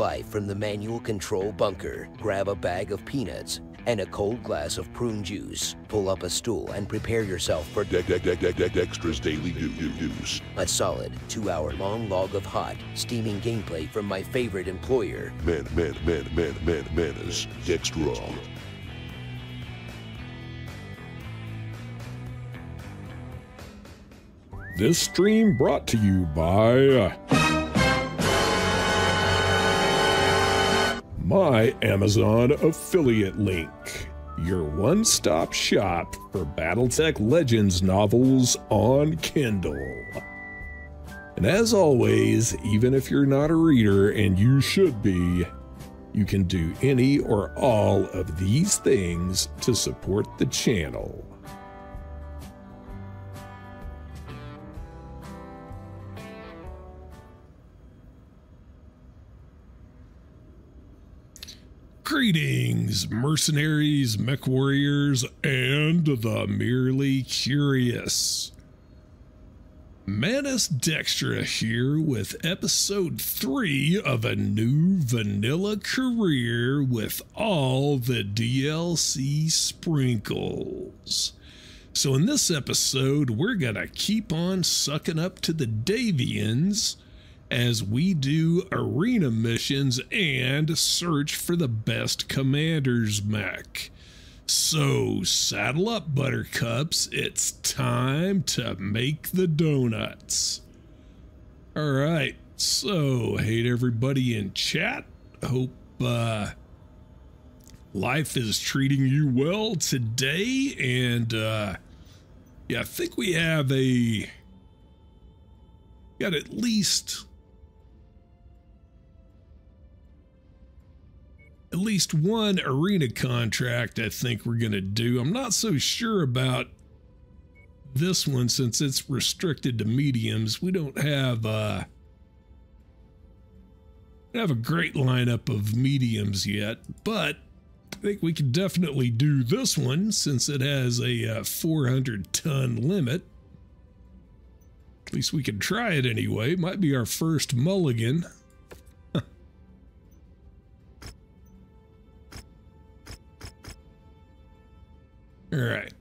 Live from the manual control bunker, grab a bag of peanuts and a cold glass of prune juice. Pull up a stool and prepare yourself for De- de- de- de- de- Dextra's Daily News. a solid two-hour-long log of hot, steaming gameplay from my favorite employer. Man, man, man, man, man, Manus. Dextra. This stream brought to you by uh, my Amazon affiliate link, your one stop shop for Battletech Legends novels on Kindle. And as always, even if you're not a reader and you should be, you can do any or all of these things to support the channel. Greetings, mercenaries, mech warriors, and the merely curious. Manus Dextra here with episode 3 of a new vanilla career with all the DLC sprinkles. So, in this episode, we're gonna keep on sucking up to the Davians as we do arena missions and search for the best commander's mech. So, saddle up, buttercups. It's time to make the donuts. All right. So, hate everybody in chat. Hope uh, life is treating you well today. And uh, yeah, I think we have a got at least at least one arena contract I think we're going to do. I'm not so sure about this one since it's restricted to mediums. We don't have uh have a great lineup of mediums yet, but I think we can definitely do this one since it has a uh, 400 ton limit. At least we can try it anyway. Might be our first mulligan. All right.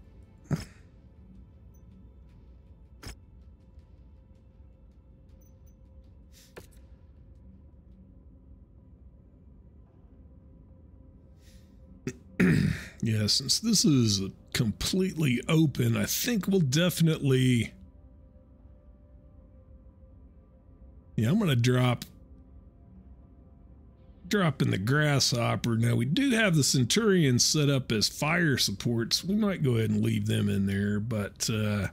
yeah, since this is completely open, I think we'll definitely. Yeah, I'm going to drop drop in the grasshopper. Now we do have the Centurions set up as fire supports. We might go ahead and leave them in there, but uh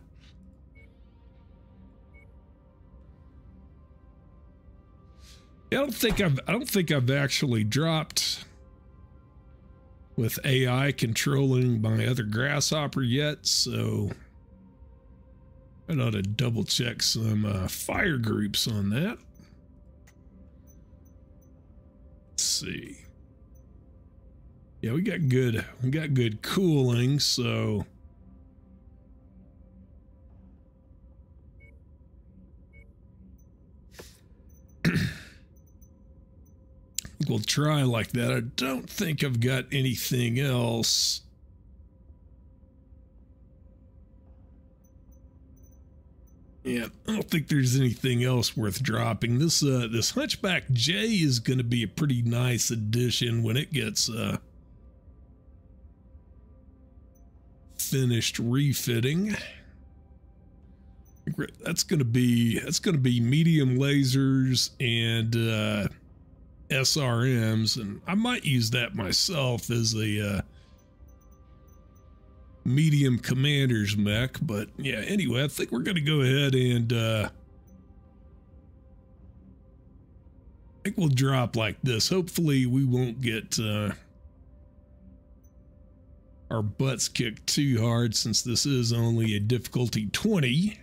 I don't think I've I don't think I've actually dropped with AI controlling my other grasshopper yet, so I ought to double check some uh, fire groups on that. Let's see. Yeah, we got good we got good cooling, so we'll try like that. I don't think I've got anything else. Yeah, I don't think there's anything else worth dropping. This uh this Hunchback J is going to be a pretty nice addition when it gets uh finished refitting. That's going to be that's going to be medium lasers and uh SRMs and I might use that myself as a uh medium commander's mech. But yeah, anyway, I think we're going to go ahead and uh, I think we'll drop like this. Hopefully, we won't get uh, our butts kicked too hard since this is only a difficulty 20.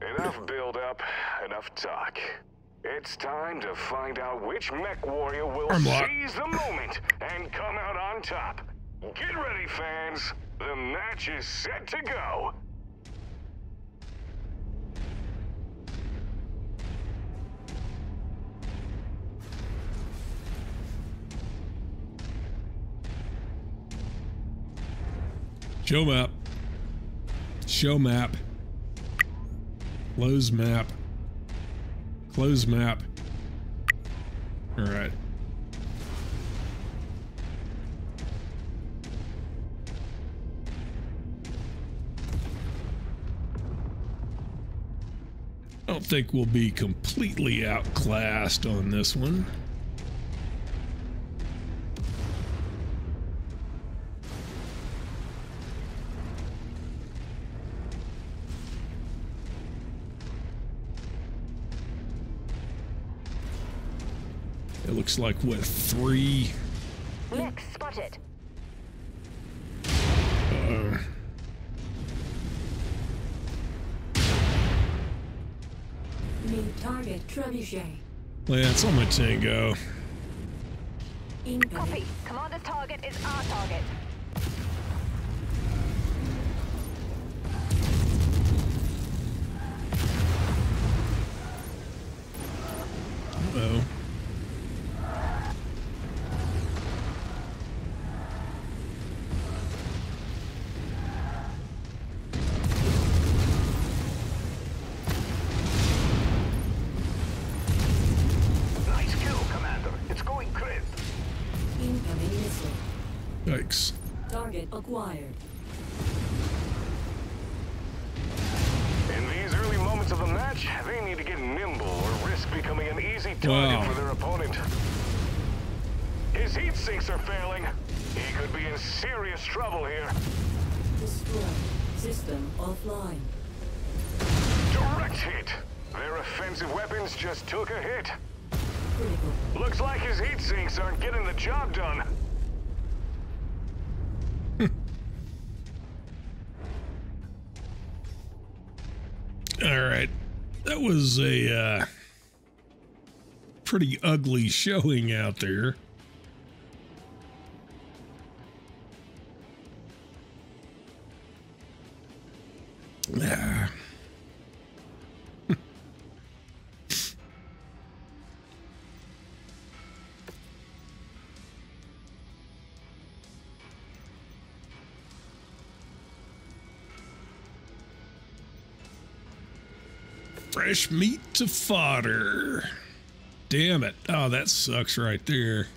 Enough build up, enough talk. It's time to find out which mech warrior will seize the moment and come out on top. Get ready, fans. The match is set to go. Show map. Show map. Lowe's map. Close map. All right. I don't think we'll be completely outclassed on this one. It looks like what three? Mech spotted. Uh, New target trebuchet. well, it's on my tango. Copy. Commander's target is our target. Acquired. In these early moments of the match, they need to get nimble or risk becoming an easy target Wow. for their opponent. His heat sinks are failing. He could be in serious trouble here. Destroy. System offline. Direct hit. Their offensive weapons just took a hit. Critical. Looks like his heat sinks aren't getting the job done. Was a uh, pretty ugly showing out there. Fresh meat to fodder. Damn it. Oh, that sucks right there.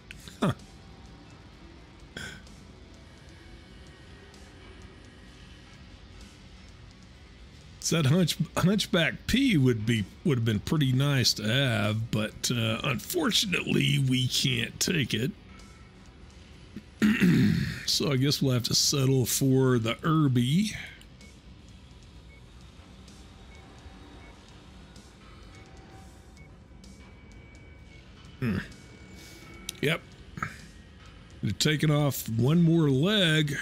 That hunch, hunchback P would be would have been pretty nice to have, but uh, unfortunately we can't take it. so I guess we'll have to settle for the Urbie. Yep. They're taking off one more leg.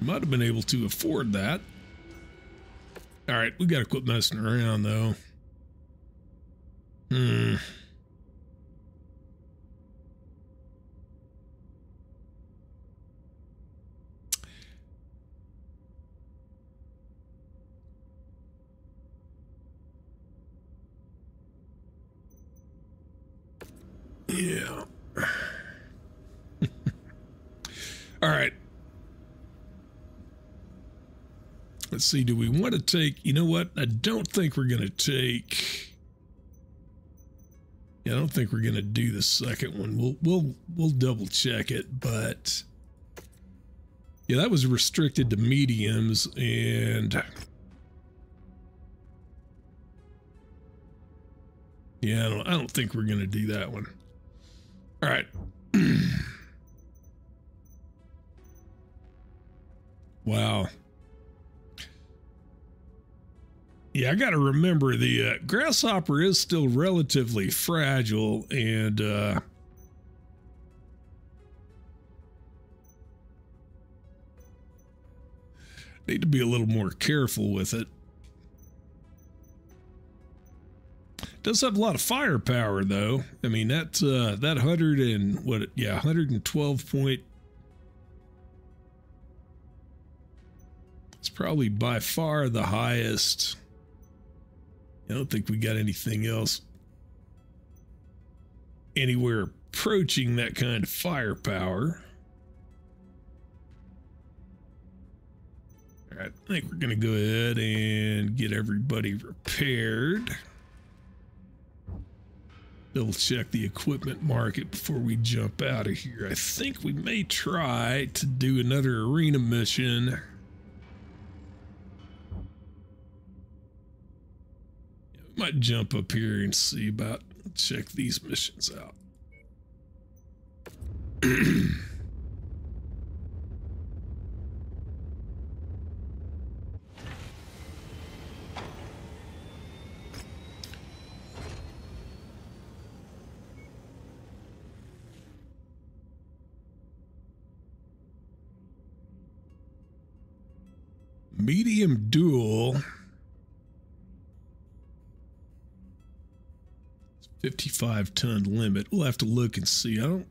Might have been able to afford that. All right, we got to quit messing around though. Hmm. Yeah. All right. Let's see. Do we want to take? You know what? I don't think we're going to take. Yeah, I don't think we're going to do the second one. We'll we'll we'll double check it, but yeah, that was restricted to mediums, and yeah, I don't I don't think we're going to do that one. All right. wow. Yeah, I got to remember the uh, grasshopper is still relatively fragile and uh need to be a little more careful with it. Does have a lot of firepower though. I mean that uh that 100 and what yeah, 112 point It's probably by far the highest. I don't think we got anything else anywhere approaching that kind of firepower. All right, I think we're going to go ahead and get everybody repaired. Double check the equipment market before we jump out of here. I think we may try to do another arena mission. We might jump up here and see about check these missions out. medium duel. 55 ton limit. We'll have to look and see. I don't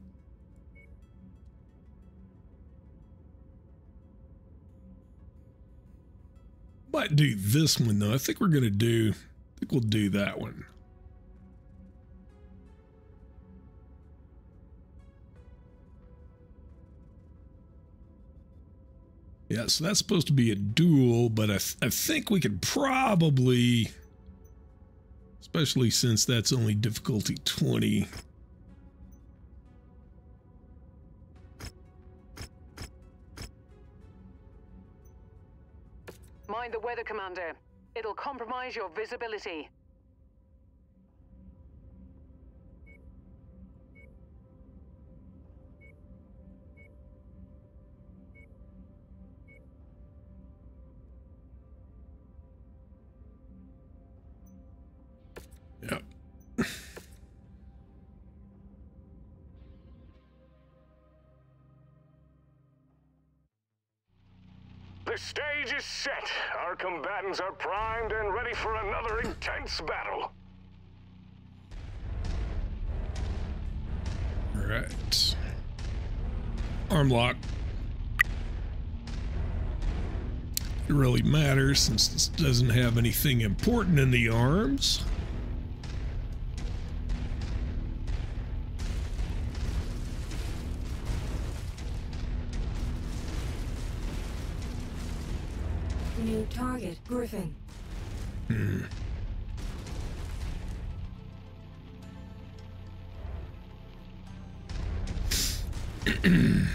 might do this one though. I think we're gonna do i think we'll do that one Yeah, so that's supposed to be a duel, but I, th- I think we could probably, especially since that's only difficulty 20. Mind the weather, Commander. It'll compromise your visibility. The stage is set. Our combatants are primed and ready for another intense battle. All right. Arm lock. It really matters since this doesn't have anything important in the arms. Target, Griffin. I hmm.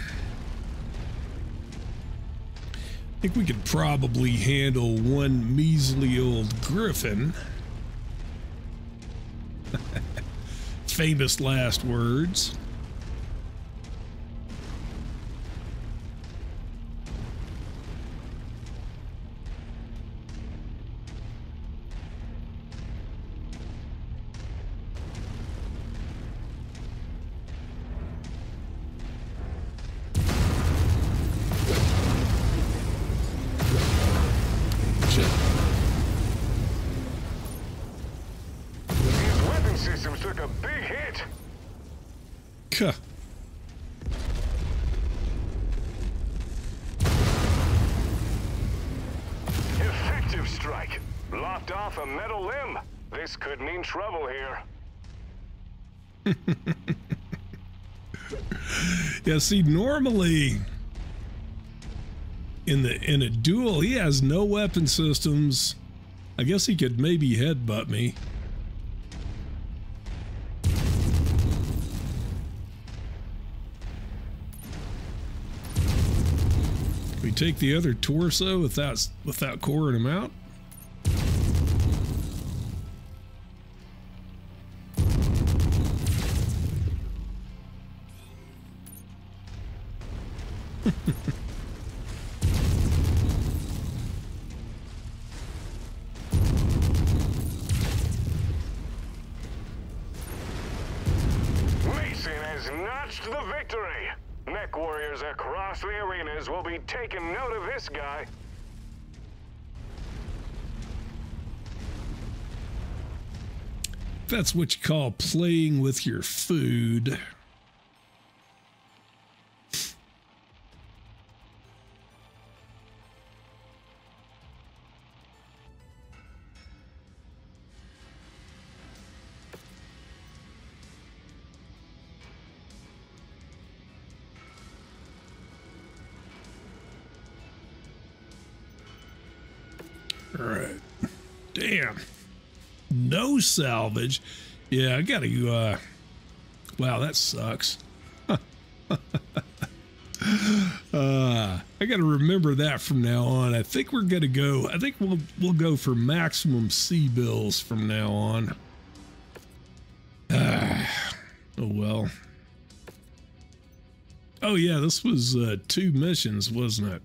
think we could probably handle one measly old griffin. Famous last words. Yeah, see, normally in the in a duel, he has no weapon systems. I guess he could maybe headbutt me. We take the other torso without without coring him out? That's what you call playing with your food. Salvage. Yeah, I gotta uh wow, that sucks. uh I gotta remember that from now on. I think we're gonna go I think we'll we'll go for maximum C bills from now on. Ah, oh well. Oh yeah, this was uh two missions, wasn't it?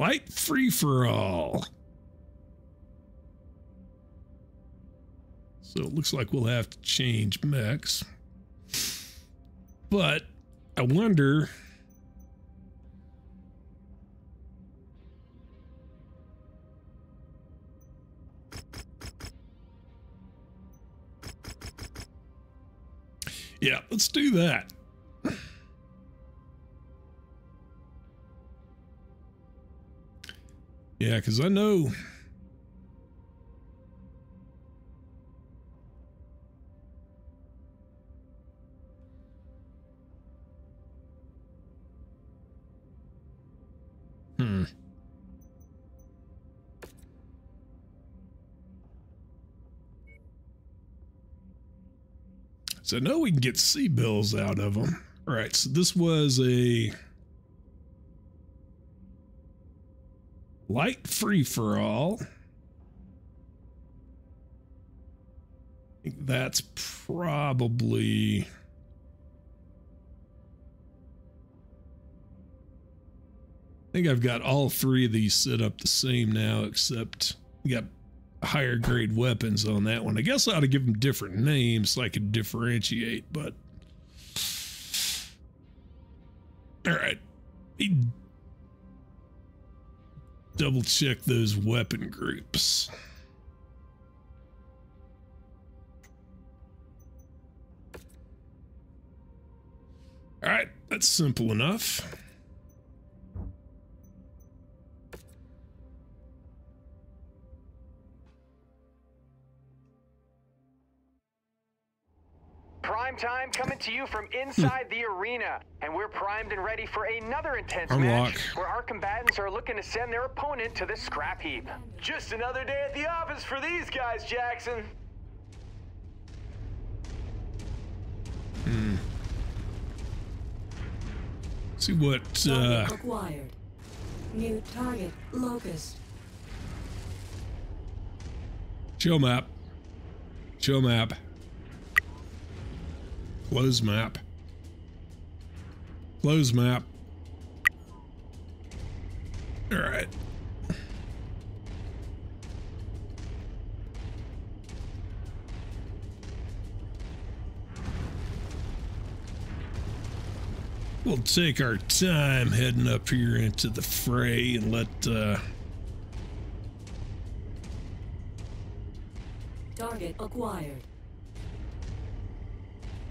Light free for all. So it looks like we'll have to change mechs. But I wonder. Yeah, let's do that. Yeah, because I know. Hmm. So know we can get C bills out of them. All right, so this was a light free for all. That's probably. I think I've got all three of these set up the same now, except we got higher grade weapons on that one. I guess I ought to give them different names so I can differentiate, but. All right. Double check those weapon groups. All right, that's simple enough. Prime time coming to you from inside the arena. And we're primed and ready for another intense Unlock. match where our combatants are looking to send their opponent to the scrap heap. Just another day at the office for these guys, Jackson. Hmm. See what uh, acquired. New target, Locust. show map. Show map. Close map. Close map. All right. We'll take our time heading up here into the fray and let uh, Target acquired.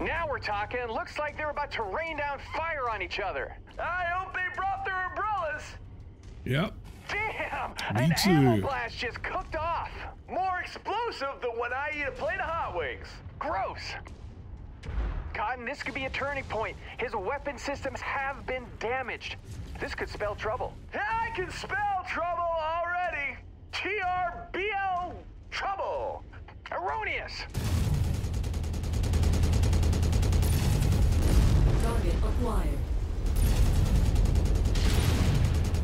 Now we're talking. Looks like they're about to rain down fire on each other. I hope they brought their umbrellas. Yep. Damn! Me an ammo too. blast just cooked off. More explosive than when I eat a plate of hot wings. Gross. Cotton, this could be a turning point. His weapon systems have been damaged. This could spell trouble. I can spell trouble already. T-R-B-L trouble. Erroneous. Target acquired.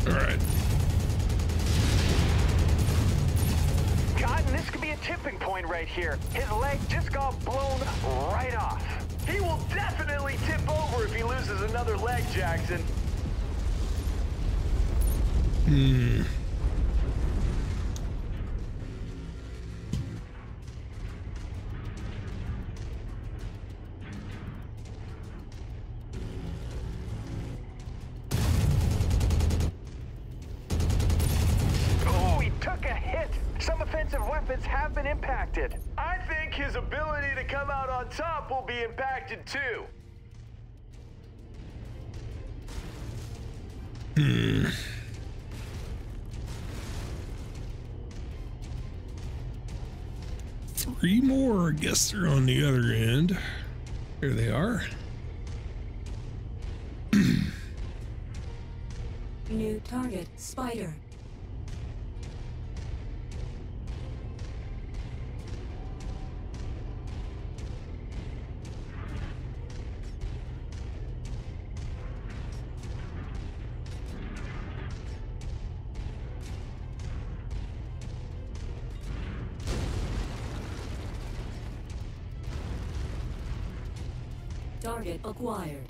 All right. Cotton, this could be a tipping point right here. His leg just got blown right off. He will definitely tip over if he loses another leg, Jackson. Hmm. Be impacted too. Hmm. Three more. I guess they're on the other end. There they are. New target, Spider. Acquired.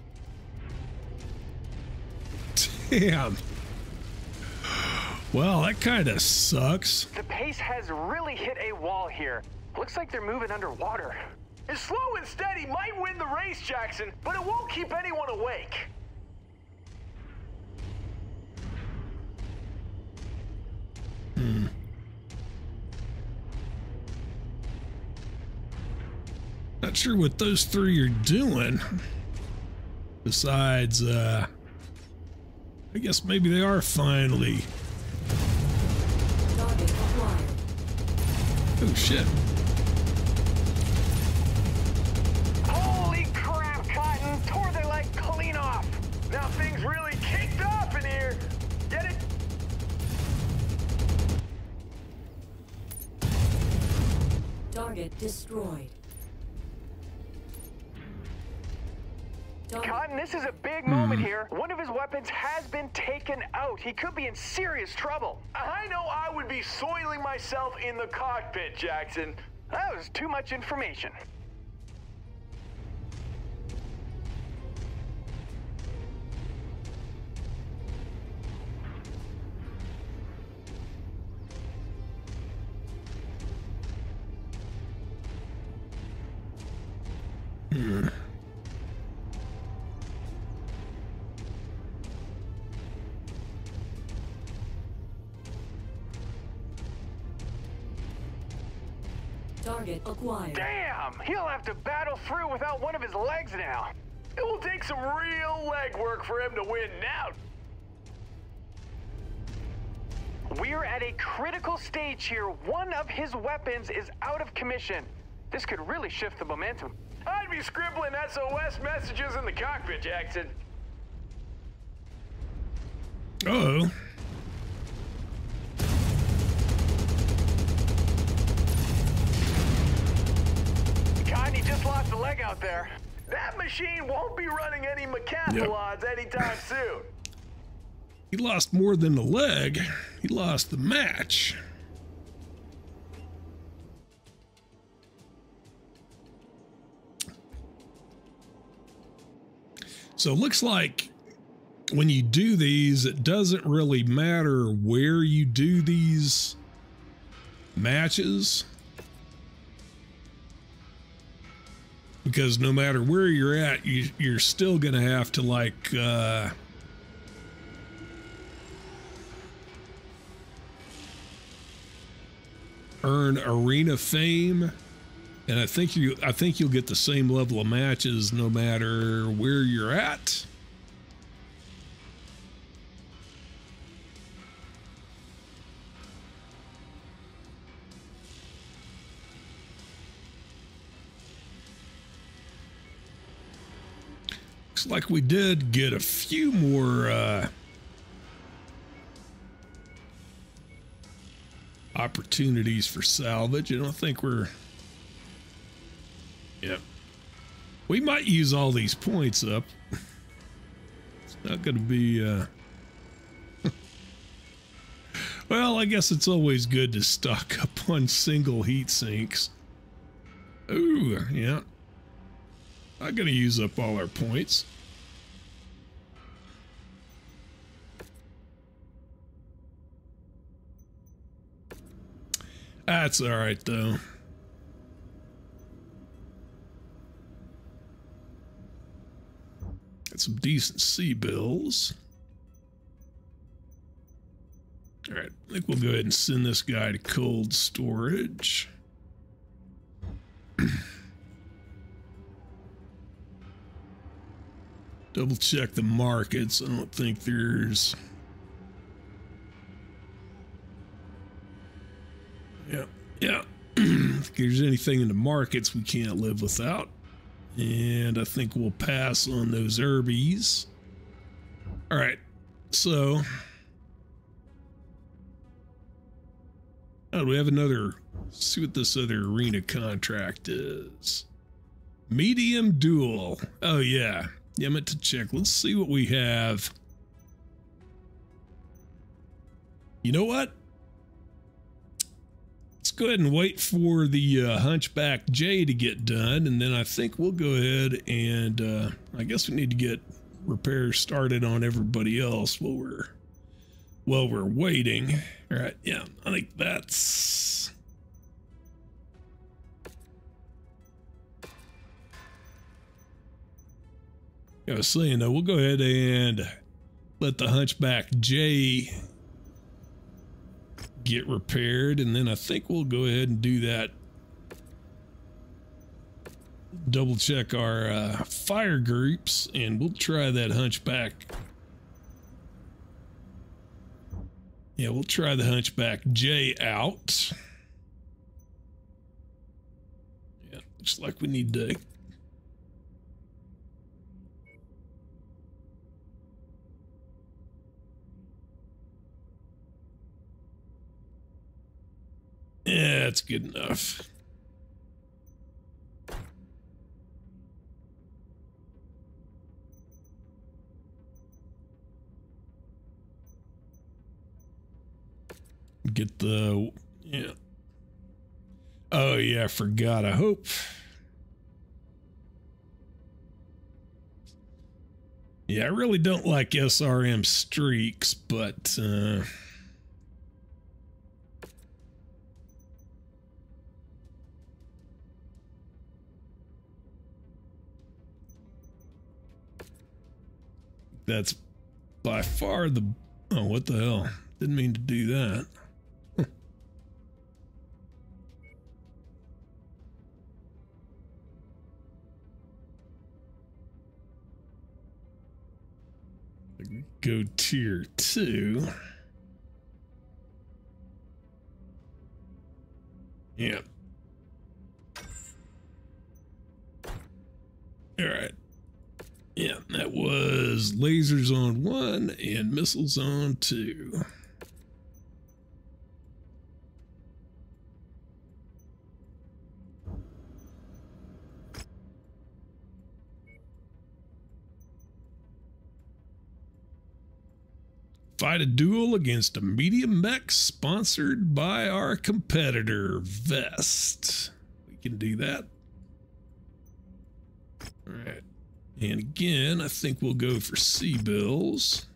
Damn. Well, that kind of sucks. The pace has really hit a wall here. Looks like they're moving underwater. It's slow and steady might win the race, Jackson, but it won't keep anyone awake. Hmm. Not sure what those three are doing. Besides, uh, I guess maybe they are finally. Target. Oh shit. Holy crap, Cotton! Tore their leg clean off! Now things really kicked off in here. Get it? Target destroyed. Cotton, this is a big hmm. moment here. One of his weapons has been taken out. He could be in serious trouble. I know I would be soiling myself in the cockpit, Jackson. That was too much information. target acquired. Damn! He'll have to battle through without one of his legs now. It will take some real legwork for him to win now. We're at a critical stage here. One of his weapons is out of commission. This could really shift the momentum. I'd be scribbling SOS messages in the cockpit, Jackson. Uh oh. He just lost a leg out there. That machine won't be running any decathlons anytime soon. He lost more than the leg. He lost the match. So it looks like when you do these, it doesn't really matter where you do these matches. Because no matter where you're at, you, you're still to have to, like, uh, earn arena fame and I think you I think you'll get the same level of matches no matter where you're at. Looks like we did get a few more uh opportunities for salvage. I don't think we're. Yep. We might use all these points up. It's not going to be. Uh... well, I guess it's always good to stock up on single heat sinks. Ooh, yeah. Not going to use up all our points. That's all right, though. Got some decent C bills. All right, I think we'll go ahead and send this guy to cold storage. Double check the markets. I don't think there's. Yeah, yeah. if there's anything in the markets we can't live without. And I think we'll pass on those Urbies. All right. so oh, we have another. See what this other arena contract is. Medium duel. Oh yeah, yeah. I meant to check. Let's see what we have. You know what? Let's go ahead and wait for the uh, Hunchback J to get done, and then I think we'll go ahead and uh, I guess we need to get repairs started on everybody else while we're while we're waiting. All right, yeah, I think that's. I was saying though, we'll go ahead and let the Hunchback J get repaired, and then I think we'll go ahead and do that. Double check our uh, fire groups, and we'll try that Hunchback. Yeah, we'll try the Hunchback J out. Yeah, looks like we need to Yeah, that's good enough. Get the yeah. Oh yeah, I forgot. I hope. Yeah, I really don't like SRM streaks, but uh That's by far the. Oh, what the hell? Didn't mean to do that. Go tier two. Yeah. All right. Yeah, that was lasers on one and missiles on two. Fight a duel against a medium mech sponsored by our competitor, Vest. We can do that. All right. And again, I think we'll go for C-bills.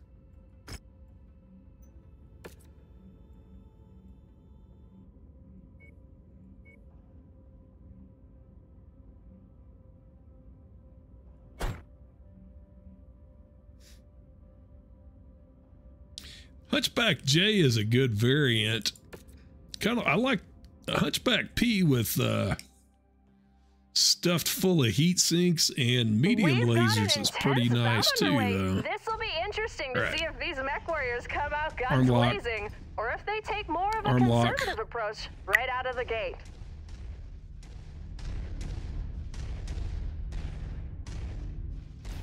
Hunchback J is a good variant. Kind of, I like Hunchback P with uh, stuffed full of heat sinks and medium lasers is pretty nice too, though. This will be interesting to right. see if these mech warriors come out Arm guns lock. blazing, or if they take more of a Arm lock. conservative approach right out of the gate.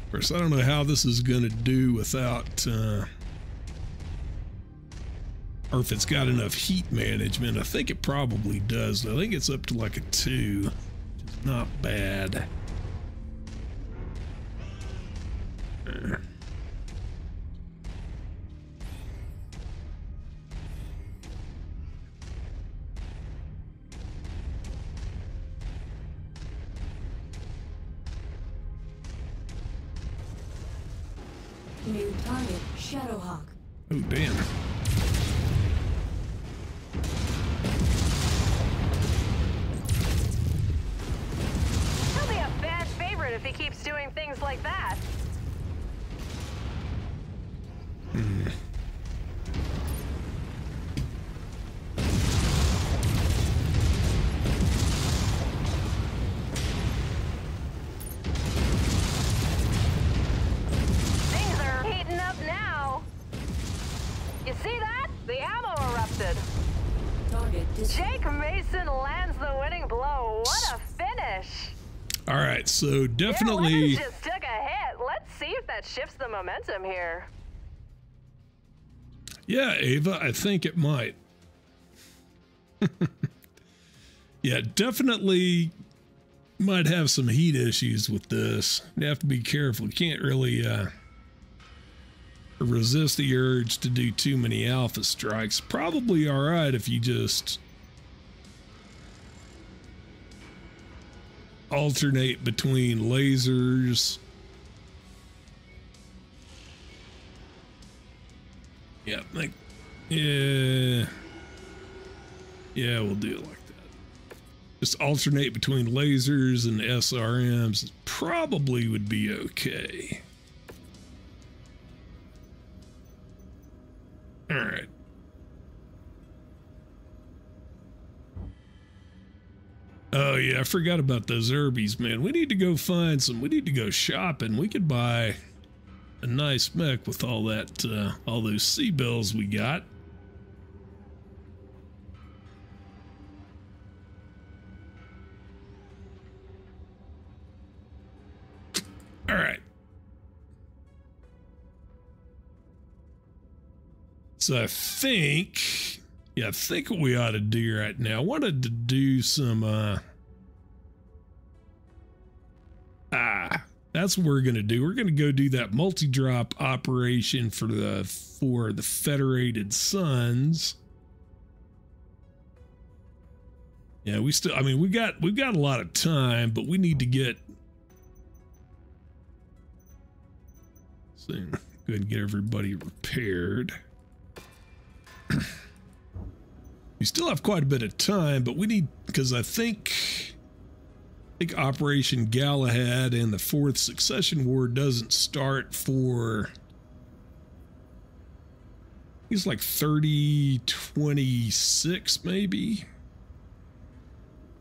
Of course, I don't know how this is going to do without, uh, or if it's got enough heat management. I think it probably does. I think it's up to like a two, which is not bad. Definitely. just took a hit. Let's see if that shifts the momentum here. Yeah, Ava, I think it might. yeah, definitely might have some heat issues with this. You have to be careful. You can't really uh, resist the urge to do too many alpha strikes. Probably all right if you just alternate between lasers. Yeah, like, yeah. Yeah, we'll do it like that. Just alternate between lasers and SRMs probably would be okay. All right. Oh yeah, I forgot about those Urbies, man. We need to go find some. We need to go shopping. We could buy a nice mech with all that, uh, all those C-bills we got. All right. So I think, yeah, I think what we ought to do right now, I wanted to do some, uh, ah, that's what we're going to do. We're going to go do that multi-drop operation for the, for the Federated Suns. Yeah, we still, I mean, we got, we've got a lot of time, but we need to get, so go ahead and get everybody repaired. we still have quite a bit of time, but we need because I think think Operation Galahad and the Fourth Succession War doesn't start for he's like 30 26 maybe.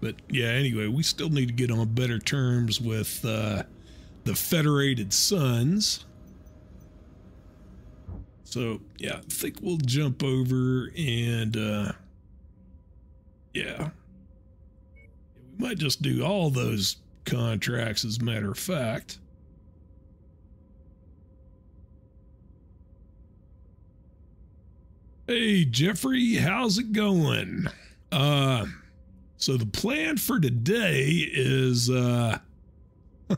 But yeah, anyway, we still need to get on better terms with uh, the Federated Suns. So yeah, I think we'll jump over and uh yeah. Might just do all those contracts as a matter of fact. Hey Jeffrey, how's it going? Uh so the plan for today is uh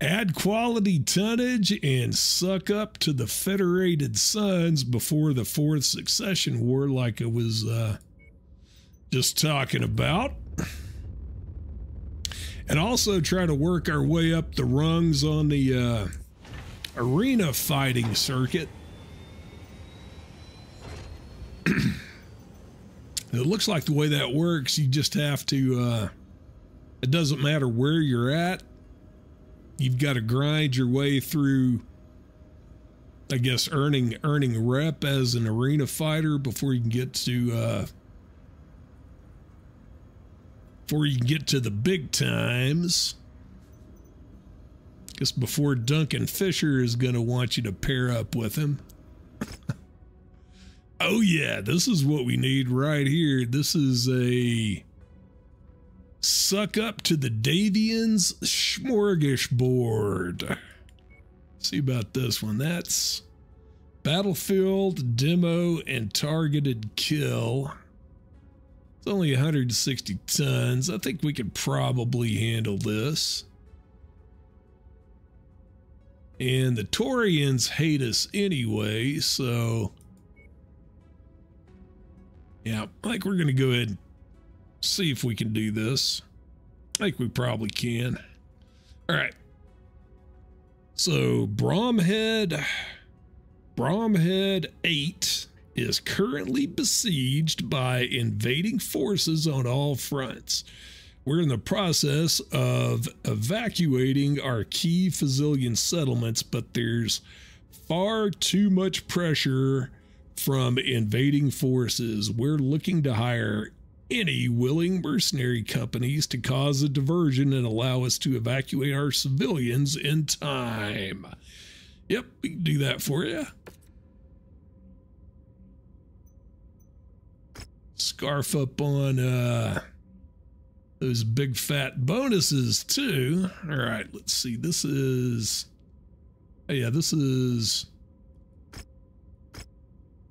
add quality tonnage and suck up to the Federated Suns before the Fourth Succession War, like it was uh, just talking about. And also try to work our way up the rungs on the uh, arena fighting circuit. it looks like the way that works, you just have to, uh, it doesn't matter where you're at you've got to grind your way through I guess earning earning rep as an arena fighter before you can get to uh before you get to the big times. Because before Duncan Fisher is going to want you to pair up with him. oh, yeah, this is what we need right here. This is a suck up to the Davion's smorgasbord. See about this one. That's battlefield, demo, and targeted kill. It's only 160 tons. I think we could probably handle this. And the Taurians hate us anyway, so... Yeah, I think we're going to go ahead and see if we can do this. I think we probably can. All right. So Bromhead, Bromhead 8 is currently besieged by invading forces on all fronts. We're in the process of evacuating our key Fazilian settlements, but there's far too much pressure from invading forces. We're looking to hire any willing mercenary companies to cause a diversion and allow us to evacuate our civilians in time. Yep, we can do that for you. Scarf up on uh, those big fat bonuses too. All right, let's see. This is Oh, yeah, this is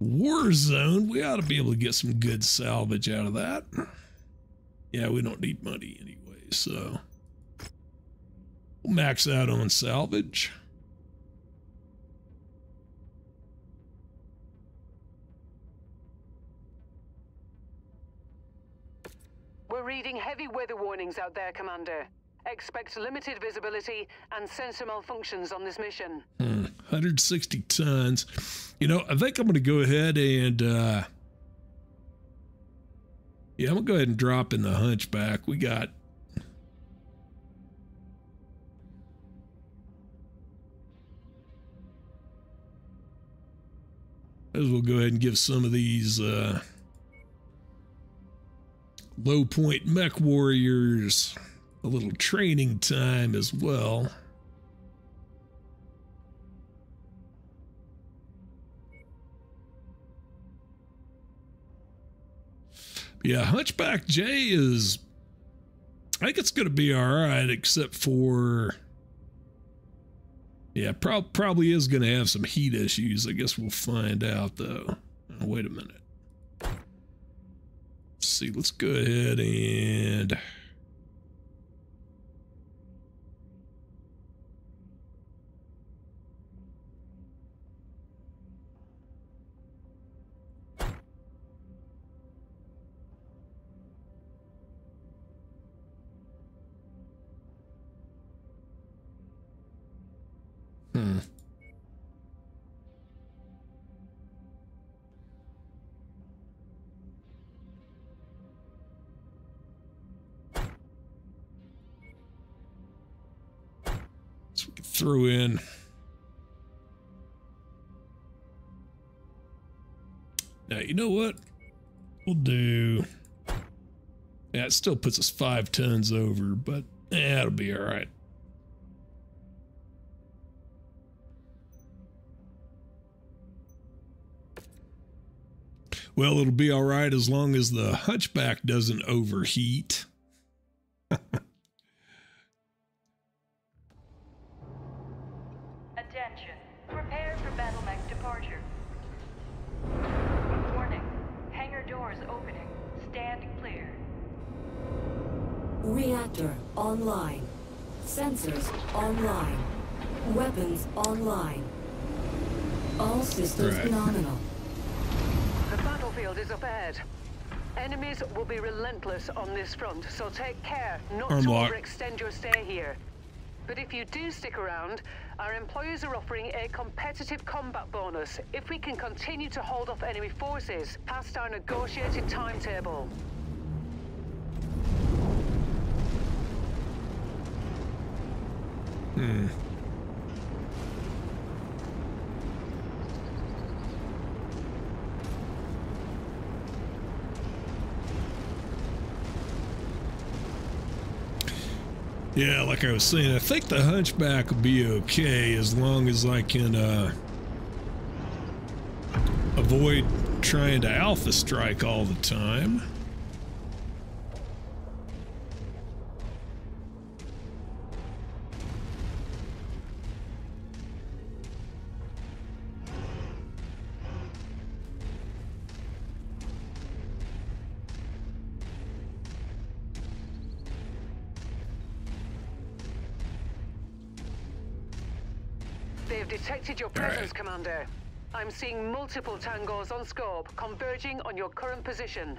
Warzone. We ought to be able to get some good salvage out of that. Yeah, we don't need money anyway, so we'll max out on salvage. Reading heavy weather warnings out there, Commander. Expect limited visibility and sensor malfunctions on this mission. Hmm, 160 tons. You know, I think I'm going to go ahead and, uh, yeah, I'm going to go ahead and drop in the hunchback. We got as we'll go ahead and give some of these uh, low point mech warriors a little training time as well. Yeah, Hunchback J is. I think it's going to be all right, except for. Yeah, pro- probably is going to have some heat issues. I guess we'll find out, though. Wait a minute. See, let's go ahead and. Throw in. Now, you know what? We'll do. Yeah, it still puts us five tons over, but yeah, it'll be all right. Well, it'll be all right as long as the hunchback doesn't overheat. This front, so take care not Arm to lock. overextend your stay here. But if you do stick around, our employers are offering a competitive combat bonus if we can continue to hold off enemy forces past our negotiated timetable. Hmm. Yeah, like I was saying, I think the hunchback will be okay as long as I can uh, avoid trying to alpha strike all the time. Seeing multiple tangos on scope converging on your current position.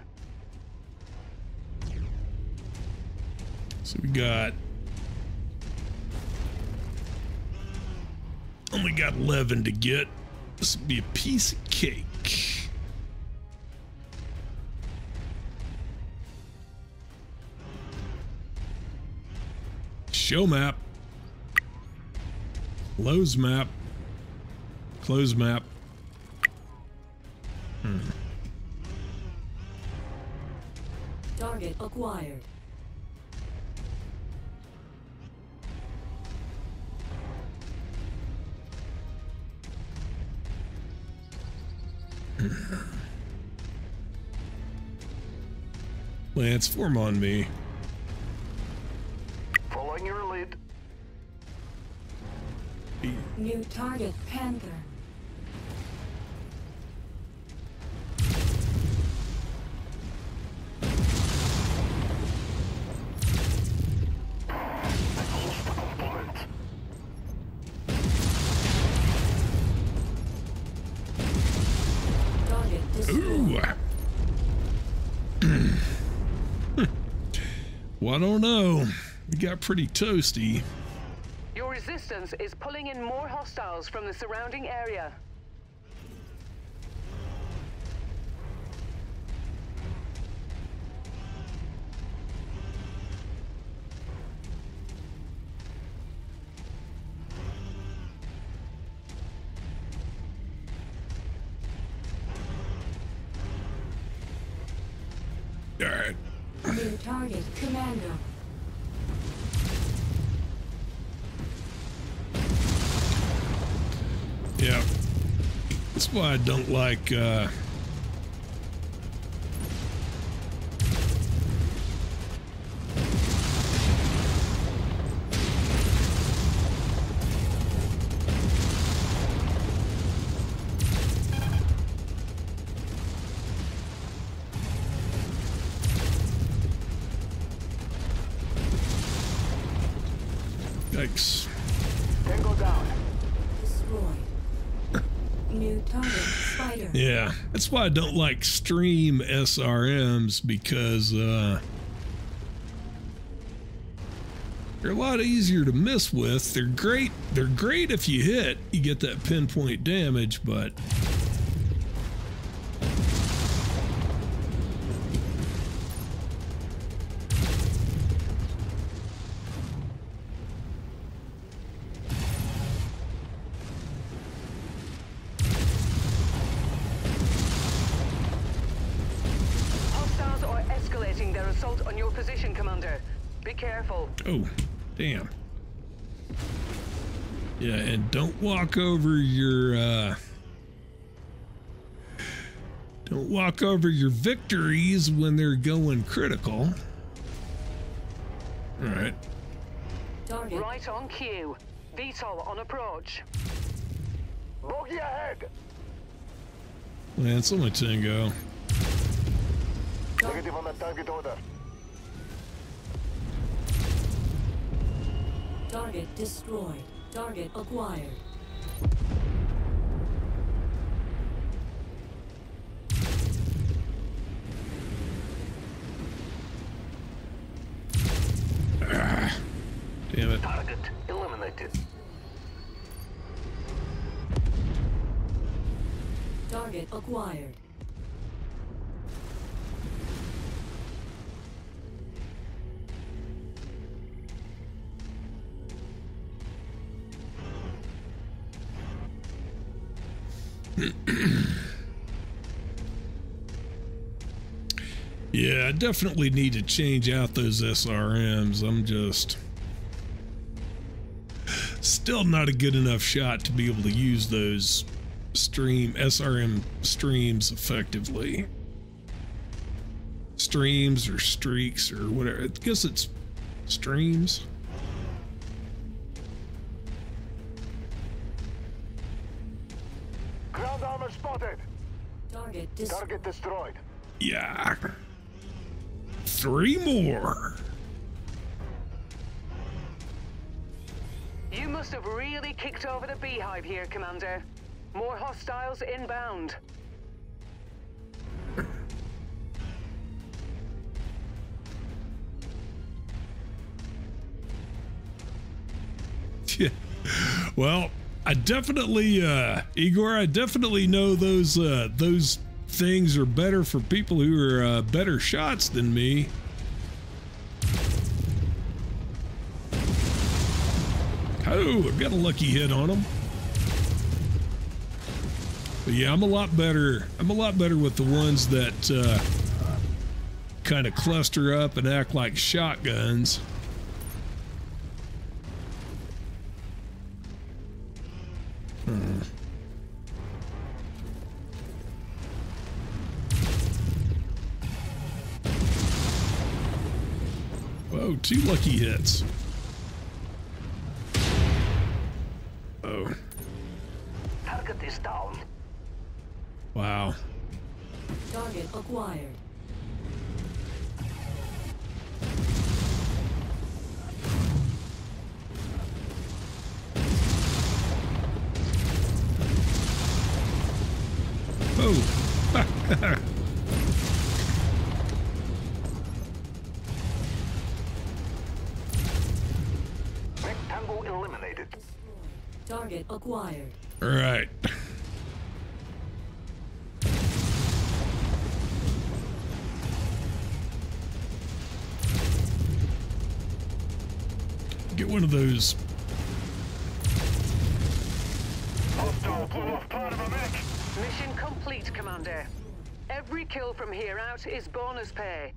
So we got only got 11 to get. This will be a piece of cake. Show map. Close map. Close map. Acquired. Lance, form on me. Following your lead. New target, Panther. Don't know. We got pretty toasty. Your resistance is pulling in more hostiles from the surrounding area. I don't like uh that's why I don't like stream SRMs because uh, they're a lot easier to miss with. They're great. They're great if you hit, you get that pinpoint damage, but walk over your uh, don't walk over your victories when they're going critical. All right. Target. Right on cue. VTOL on approach. Bogey ahead. Man, it's only Tango. Negative on that target order. Target destroyed. Target acquired. Damn it. Target eliminated. Target acquired. Definitely need to change out those SRMs. I'm just still not a good enough shot to be able to use those stream SRM streams effectively. Streams or streaks or whatever. I guess it's streams. Ground armor spotted. Target destroyed. Target destroyed. Yeah. Three more. You must have really kicked over the beehive here, Commander. More hostiles inbound. Yeah. Well, I definitely, uh, Igor, I definitely know those, uh, those things are better for people who are uh, better shots than me. Oh, I've got a lucky hit on him. But yeah, I'm a lot better. I'm a lot better with the ones that uh, kind of cluster up and act like shotguns. Hmm. Whoa, two lucky hits. Oh. get this down. Wow. Target acquired. Oh. acquired. All right. Get one of those. Mission complete, Commander. Every kill from here out is bonus pay.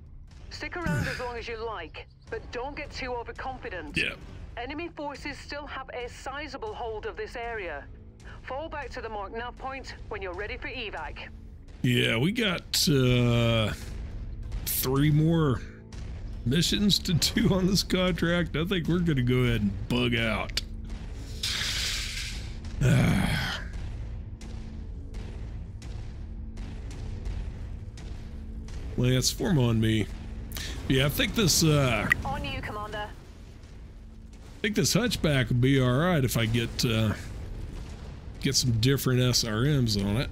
Stick around as long as you like, but don't get too overconfident. Yeah. Enemy forces still have a sizable hold of this area. Fall back to the mark nav point when you're ready for evac. Yeah, we got uh, three more missions to do on this contract. I think we're going to go ahead and bug out. Lance, form on me. Yeah, I think this uh On you, Commander. I think this Hunchback would be all right if I get uh get some different SRMs on it.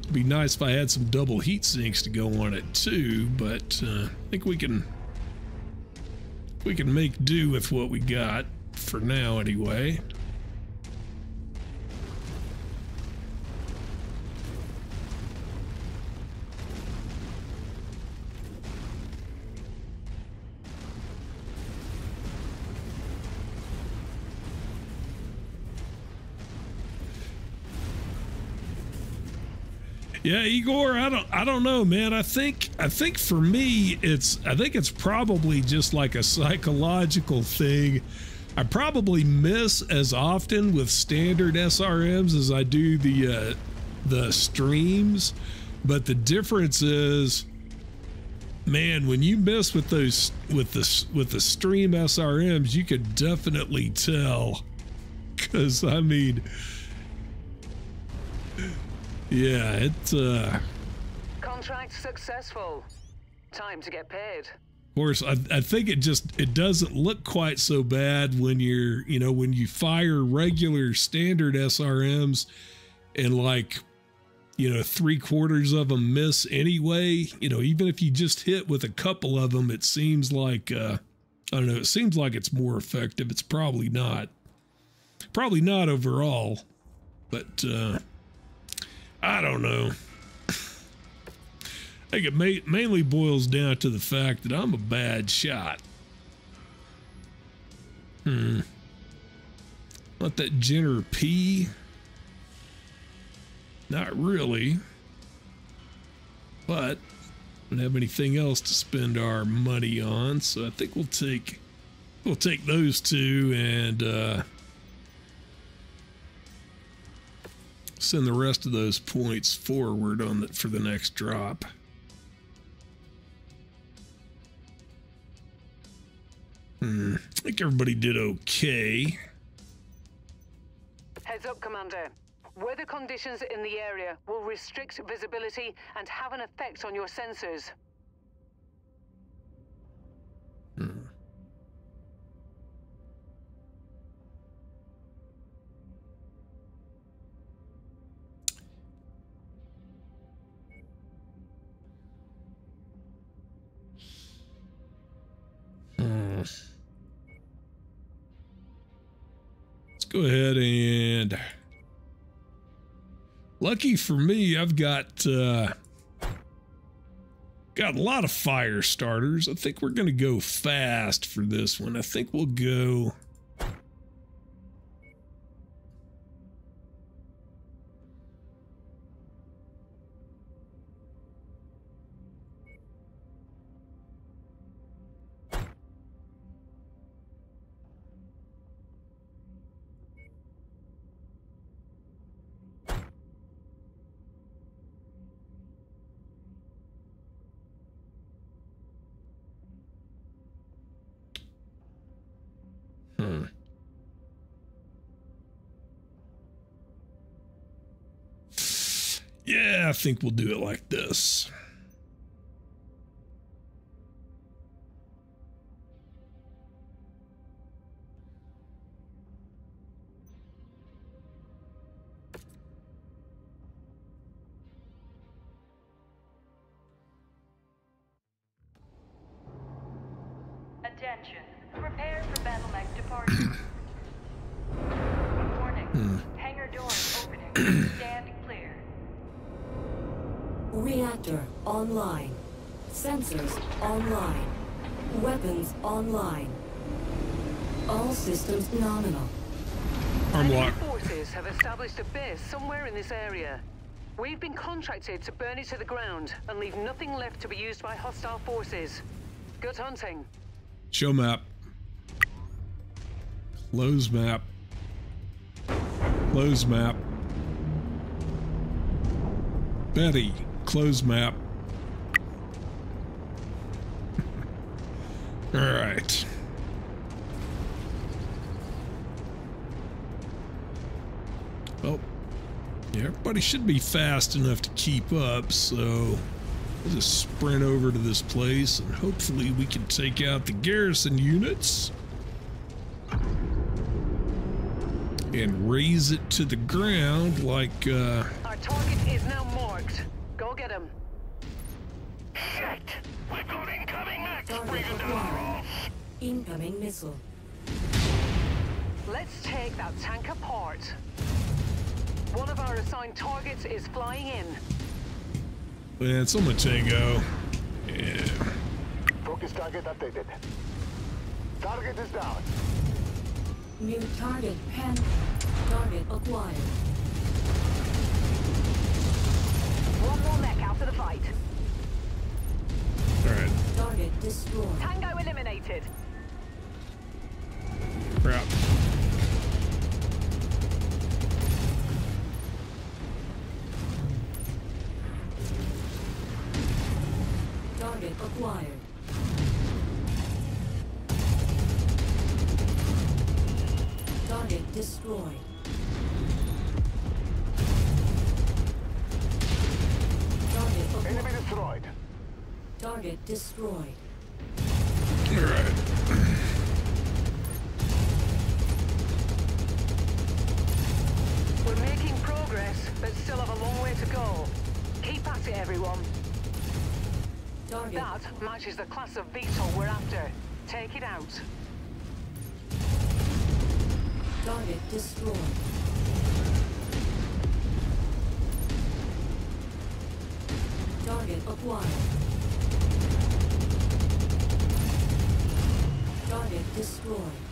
It'd be nice if I had some double heat sinks to go on it too, but uh, I think we can we can make do with what we got for now anyway. Yeah, Igor, I don't I don't know, man. I think I think for me it's I think it's probably just like a psychological thing. I probably miss as often with standard SRMs as I do the uh the streams, but the difference is man, when you miss with those with the with the stream SRMs, you could definitely tell cuz I mean yeah, it's uh Contract successful. Time to get paid. Of course, I, I think it just it doesn't look quite so bad when you're you know when you fire regular standard SRMs and like you know three quarters of them miss anyway. You know even if you just hit with a couple of them, it seems like uh, I don't know. It seems like it's more effective. It's probably not. Probably not overall, but uh, I don't know. I think it ma mainly boils down to the fact that I'm a bad shot. Hmm. Let that Jenner pee. Not really. But don't have anything else to spend our money on, so I think we'll take we'll take those two and uh send the rest of those points forward on the, for the next drop. Hmm. I think everybody did okay. Heads up, Commander. Weather conditions in the area will restrict visibility and have an effect on your sensors. Let's go ahead and lucky for me, I've got uh, got a lot of fire starters. I think we're gonna go fast for this one. I think we'll go. Think we'll do it like this. Contracted to burn it to the ground and leave nothing left to be used by hostile forces. Good hunting. Show map. Close map. Close map. Betty, close map. All right. Yeah, everybody should be fast enough to keep up, so we'll just sprint over to this place and hopefully we can take out the garrison units and raze it to the ground like uh Our target is now marked. Go get him. Shit! We've got incoming mechs Target breathing down. Incoming missile. Let's take that tank apart. One of our assigned targets is flying in. man, it's on the tango. Yeah. Focus target updated. Target is down. New target pen. Target acquired. One more mech out of the fight. Alright. Target destroyed. Tango eliminated. Crap. Acquired. Target destroyed. Target Enemy destroyed. Target destroyed. Class of beetle we're after. Take it out. Target destroyed. Target acquired. Target destroyed.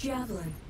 Javelin.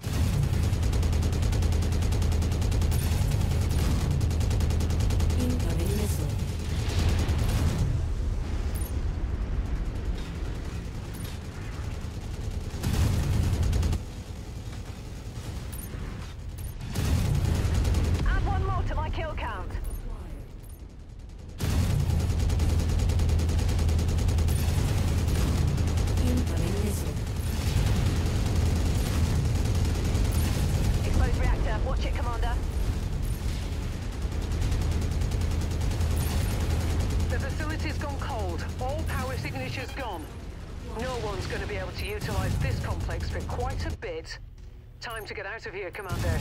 Out of here, Commander.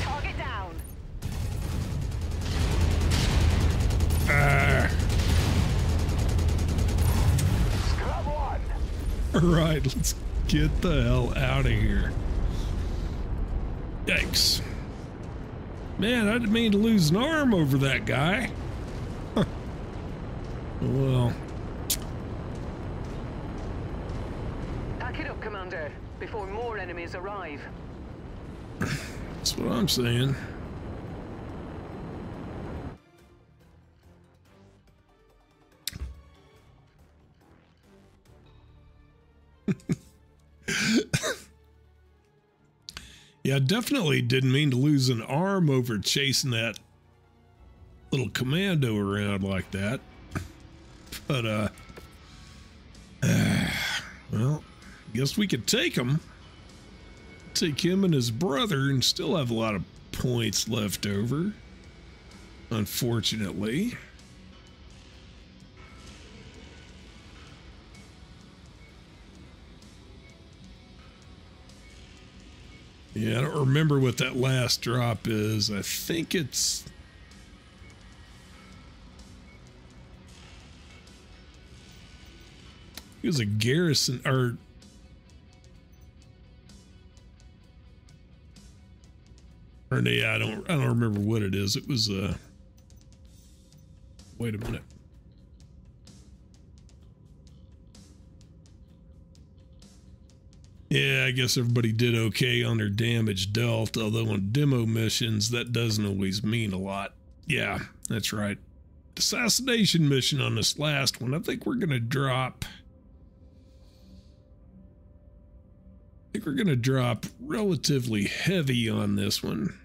Target down. Ah. Scrub right, let's get the hell out of here. Yikes. Man, I didn't mean to lose an arm over that guy. Huh. Well, Pack it up, Commander, before more that's what I'm saying. yeah, definitely didn't mean to lose an arm over chasing that little commando around like that. But, uh, well, guess we could take him. Take him and his brother and still have a lot of points left over. Unfortunately. Yeah, I don't remember what that last drop is. I think it's It was a garrison or or yeah, I don't I don't remember what it is. It was uh wait a minute. Yeah, I guess everybody did okay on their damage dealt, although on demo missions that doesn't always mean a lot. Yeah, that's right. Assassination mission on this last one. I think we're gonna drop I think we're going to drop relatively heavy on this one.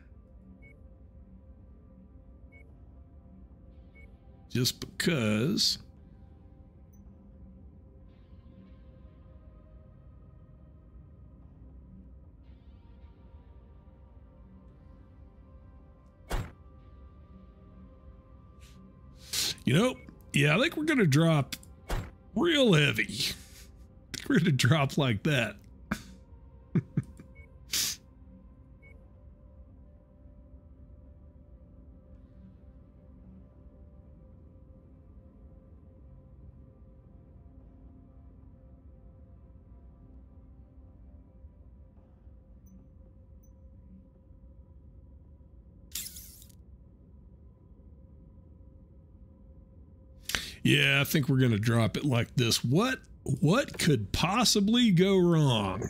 Just because. You know, yeah, I think we're going to drop real heavy. I think we're going to drop like that. Yeah, I think we're going to drop it like this. What what could possibly go wrong?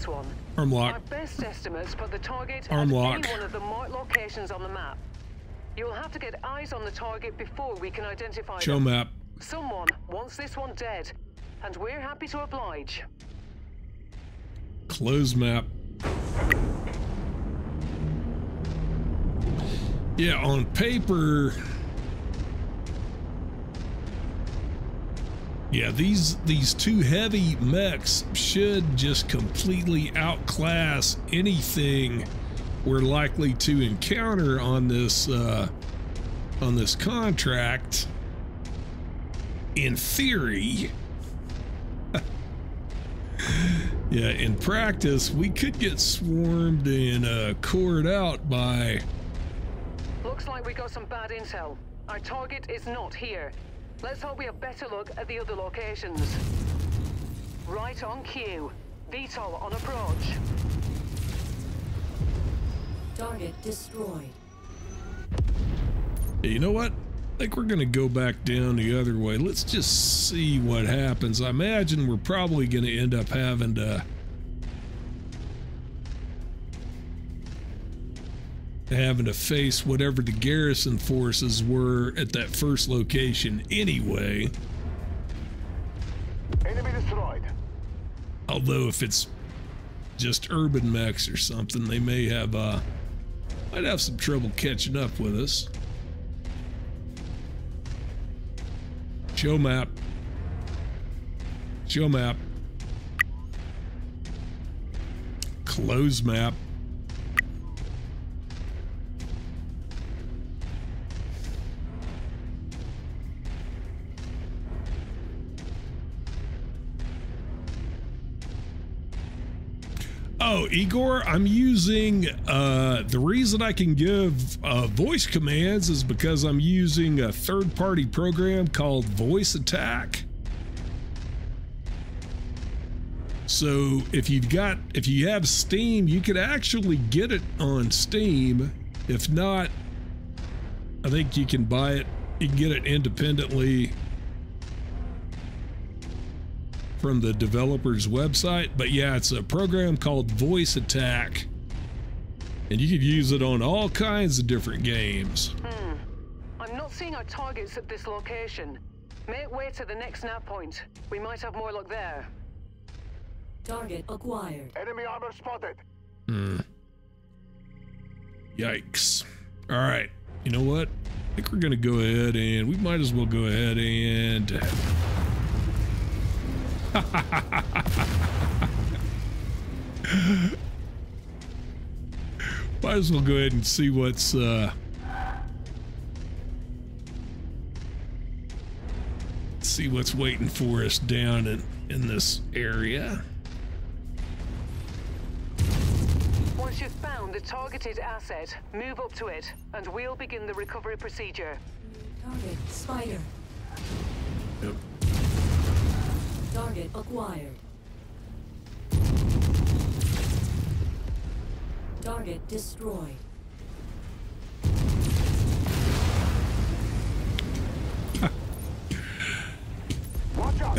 this one. Arm Our lock. best estimates put the target Arm lock. one of the marked locations on the map. You will have to get eyes on the target before we can identify Show them. map. Someone wants this one dead, and we're happy to oblige. Close map. Yeah, on paper. Yeah, these these two heavy mechs should just completely outclass anything we're likely to encounter on this uh, on this contract. In theory, yeah, in practice, we could get swarmed and uh, cored out by. Looks like we got some bad intel. Our target is not here. Let's hope we have better look at the other locations. Right on cue. VTOL on approach. Target destroyed. You know what? I think we're going to go back down the other way. Let's just see what happens. I imagine we're probably going to end up having to having to face whatever the garrison forces were at that first location anyway. Enemy destroyed. Although if it's just urban mechs or something, they may have uh might have some trouble catching up with us. Show map. Show map. Close map. Oh, Igor, I'm using uh, the reason I can give uh, voice commands is because I'm using a third party program called Voice Attack. So if you've got if you have Steam, you could actually get it on Steam. If not, I think you can buy it. You can get it independently from the developer's website. But yeah, it's a program called Voice Attack. And you could use it on all kinds of different games. Hmm. I'm not seeing our targets at this location. Make way to the next nav point. We might have more luck there. Target acquired. Enemy armor spotted. Hmm. Yikes. All right. You know what? I think we're going to go ahead and we might as well go ahead and. might as well go ahead and see what's. Uh, see what's waiting for us down in, in this area. Once you've found the targeted asset, move up to it, and we'll begin the recovery procedure. Target spider. Target acquired. Target destroyed.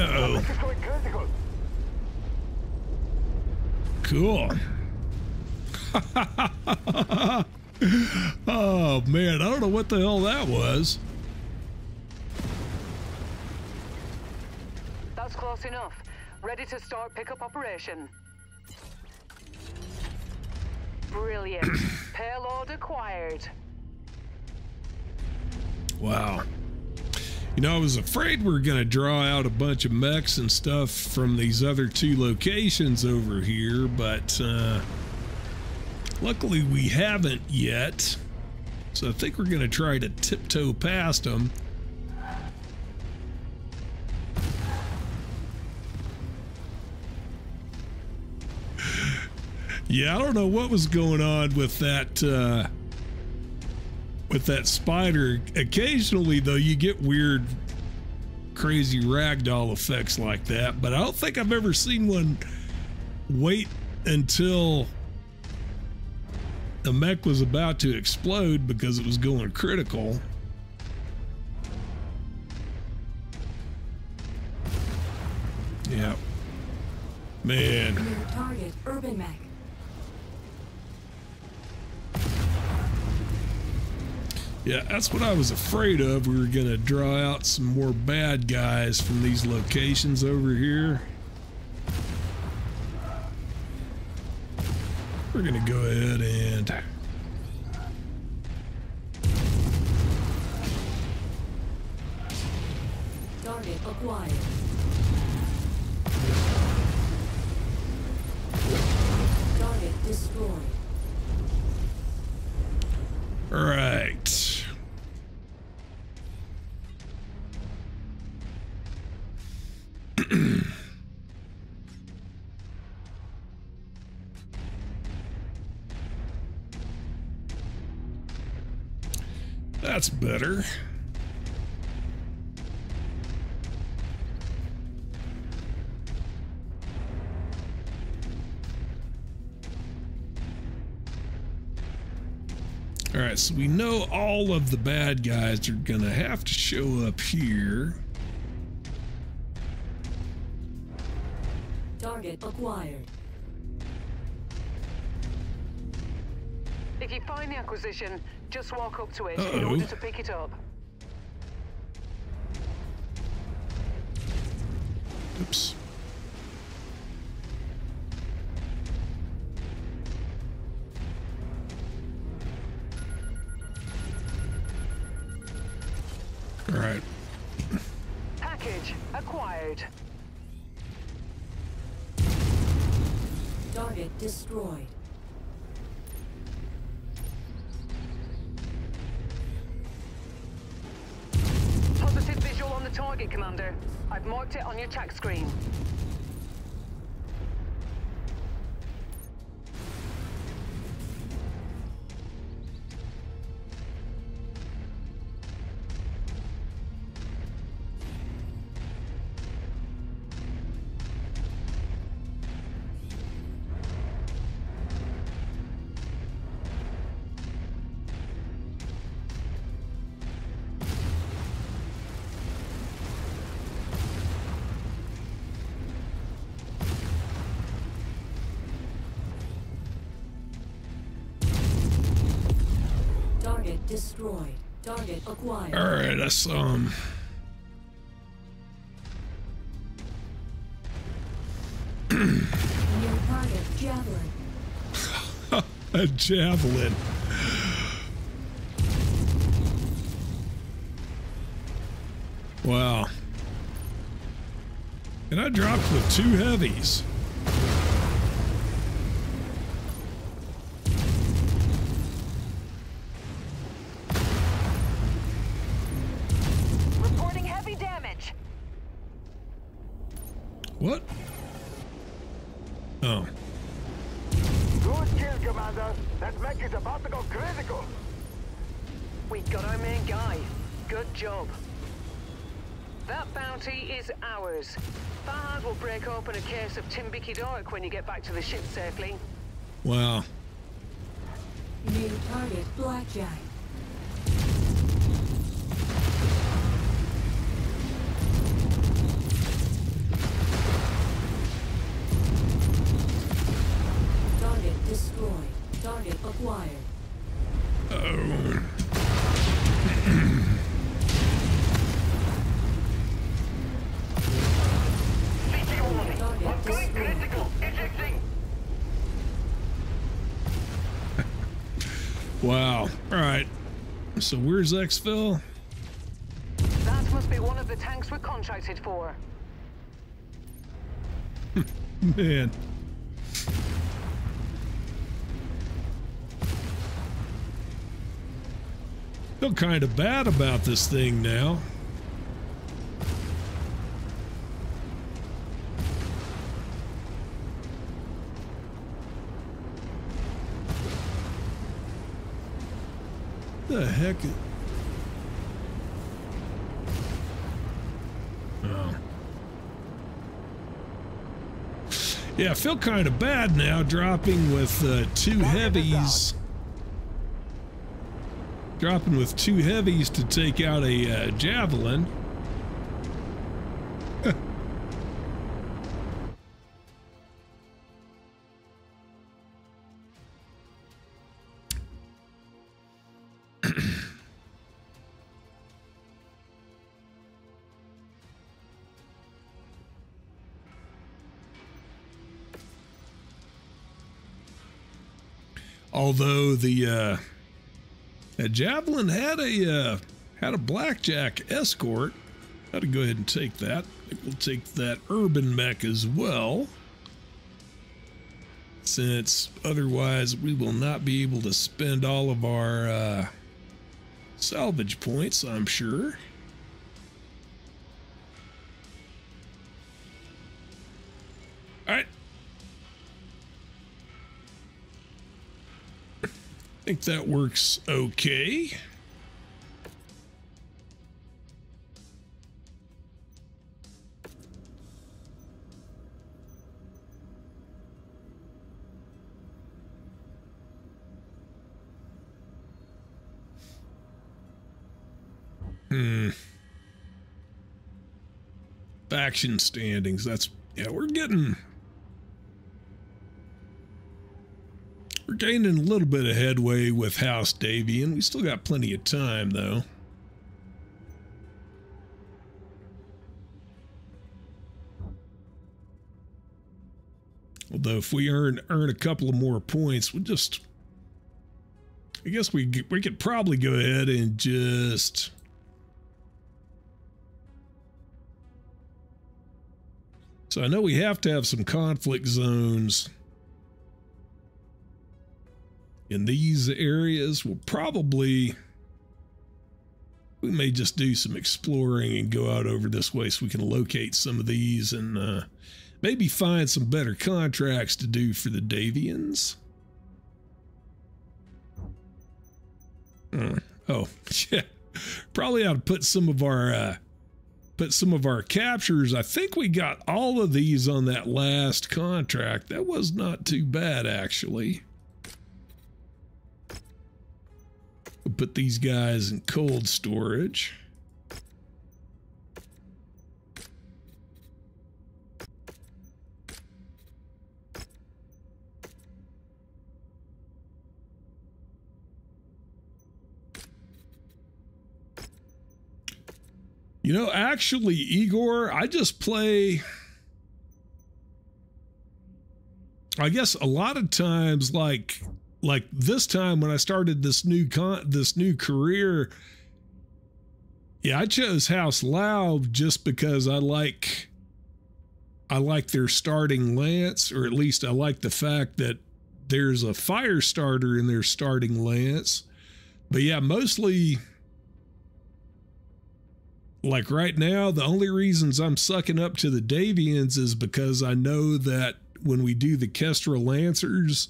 Uh-oh. This is going critical. Cool. oh man, I don't know what the hell that was. That's close enough. Ready to start pickup operation. Brilliant. Payload acquired. Wow. You know, I was afraid we are going to draw out a bunch of mechs and stuff from these other two locations over here, but uh, luckily we haven't yet. So I think we're going to try to tiptoe past them. Yeah, I don't know what was going on with that uh, with that spider. Occasionally, though, you get weird, crazy ragdoll effects like that. But I don't think I've ever seen one wait until the mech was about to explode because it was going critical. Yeah. Man. Target urban mech. Yeah, that's what I was afraid of. We were going to draw out some more bad guys from these locations over here. We're going to go ahead and... Target acquired. Target destroyed. All right. That's better. All right, so we know all of the bad guys are going to have to show up here. Target acquired. If you find the acquisition, just walk up to it uh -oh. in order to pick it up. Oops. All right. Package acquired. Target destroyed. Positive visual on the target, Commander. I've marked it on your track screen. New target. Um, a javelin. Wow. And I dropped with two heavies. Back to the ship safely. Wow. Where's Exfil? That must be one of the tanks we're contracted for. Man. Feel kind of bad about this thing now. The heck? Oh. Yeah, I feel kind of bad now dropping with uh, two heavies. Dropping with two heavies to take out a uh, javelin. Although the uh, javelin had a uh, had a blackjack escort, Gotta go ahead and take that. We'll take that urban mech as well, since otherwise we will not be able to spend all of our uh, salvage points. I'm sure. Think that works okay. Hmm. Faction standings. That's yeah, we're getting gaining a little bit of headway with House Davion. We still got plenty of time, though. Although if we earn earn a couple of more points, we'll just I guess we we could probably go ahead and just So I know we have to have some conflict zones in these areas. We'll probably we may just do some exploring and go out over this way so we can locate some of these and uh, maybe find some better contracts to do for the Davions. Uh, oh, yeah. Probably ought to put some of our uh, put some of our captures. I think we got all of these on that last contract. That was not too bad actually. We'll put these guys in cold storage. You know, actually, Igor, I just play. I guess a lot of times, like like this time when I started this new con this new career, yeah, I chose House Liao just because I like I like their starting lance, or at least I like the fact that there's a fire starter in their starting lance. But yeah, mostly like right now, the only reasons I'm sucking up to the Davions is because I know that when we do the Kestrel Lancers,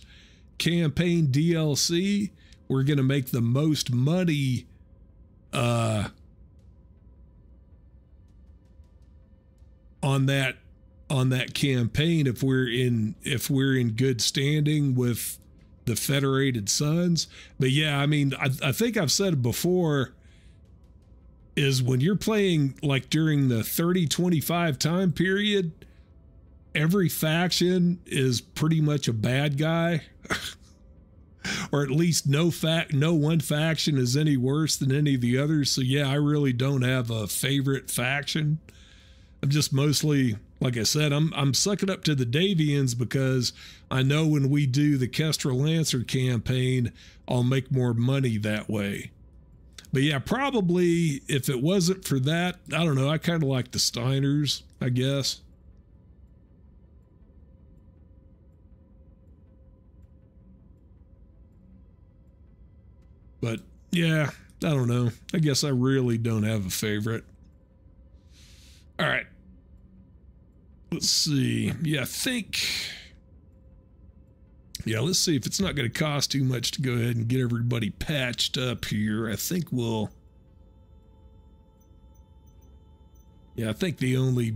campaign DLC, we're going to make the most money uh, on that on that campaign if we're in if we're in good standing with the Federated Suns. But yeah, I mean, I, I think I've said before is when you're playing like during the 30 25 time period every faction is pretty much a bad guy or at least no fact no one faction is any worse than any of the others. So yeah i really don't have a favorite faction. I'm just mostly like i said i'm i'm sucking up to the davions because i know when we do the kestrel lancer campaign i'll make more money that way. But yeah probably if it wasn't for that i don't know i kind of like the steiners i guess But yeah, I don't know. I guess I really don't have a favorite. All right. Let's see. Yeah, I think. Yeah, let's see if it's not going to cost too much to go ahead and get everybody patched up here. I think we'll. Yeah, I think the only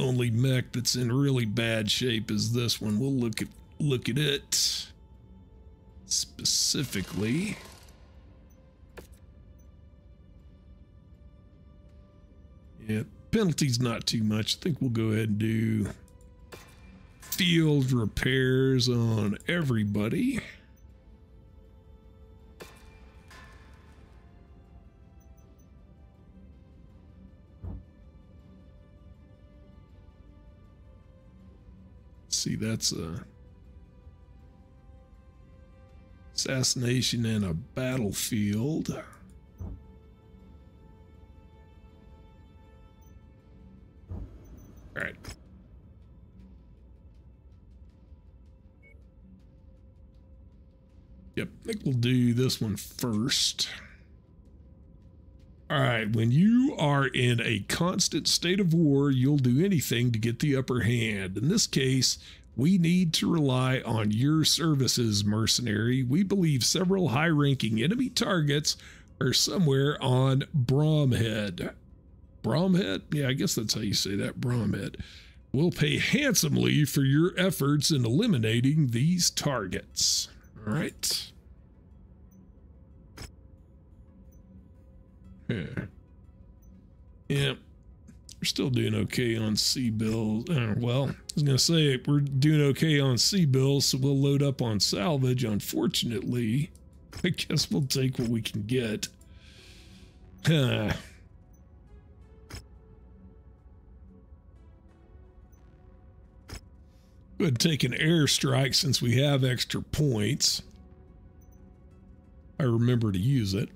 only mech that's in really bad shape is this one. We'll look at look at it specifically. Yeah, penalty's not too much. I think we'll go ahead and do field repairs on everybody. See, that's a Assassination in a battlefield. All right. Yep, I think we'll do this one first. All right, when you are in a constant state of war, you'll do anything to get the upper hand. In this case, we need to rely on your services, mercenary. We believe several high ranking enemy targets are somewhere on Bromhead. Bromhead? Yeah, I guess that's how you say that. Bromhead. We'll pay handsomely for your efforts in eliminating these targets. All right. Yeah. Yep. We're still doing okay on C bills. Uh, well, was going to say we're doing okay on C bills, so we'll load up on salvage. Unfortunately, I guess we'll take what we can get. Huh. And take an airstrike since we have extra points. I remember to use it.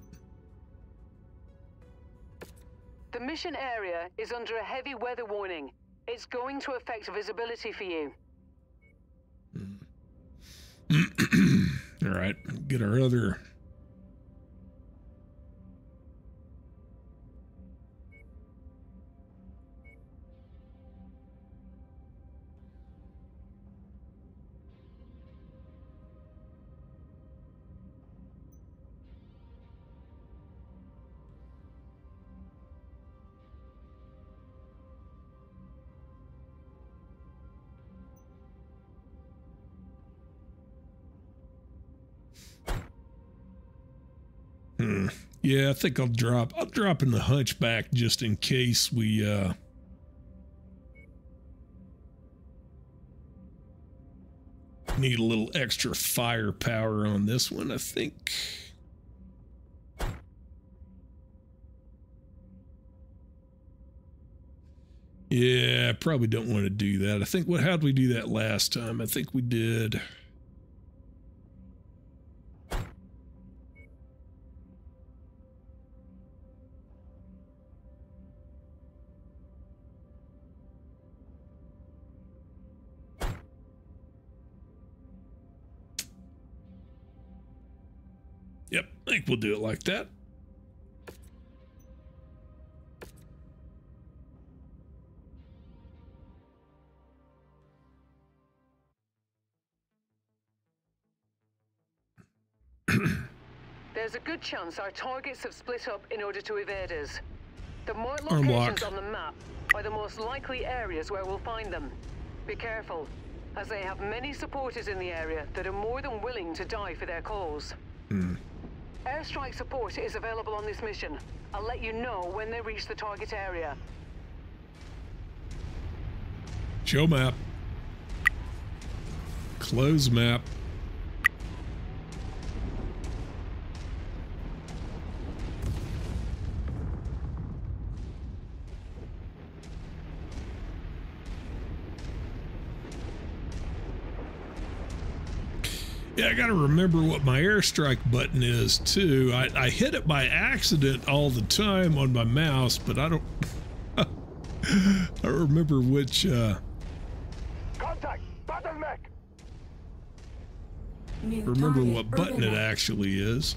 The mission area is under a heavy weather warning. It's going to affect visibility for you. Hmm. All right, get our other. Yeah, I think I'll drop. I'll drop in the hunchback just in case we uh need a little extra firepower on this one, I think. Yeah, I probably don't want to do that. I think what how did we do that last time? I think we did we'll do it like that. There's a good chance our targets have split up in order to evade us. The more locations on the map are the most likely areas where we'll find them. Be careful, as they have many supporters in the area that are more than willing to die for their cause. Hmm. Airstrike support is available on this mission. I'll let you know when they reach the target area. Show map. Close map. Yeah, I got to remember what my airstrike button is too. I, I hit it by accident all the time on my mouse, but I don't. I don't remember which. Uh, Contact! Bottleneck! New remember what button it actually is.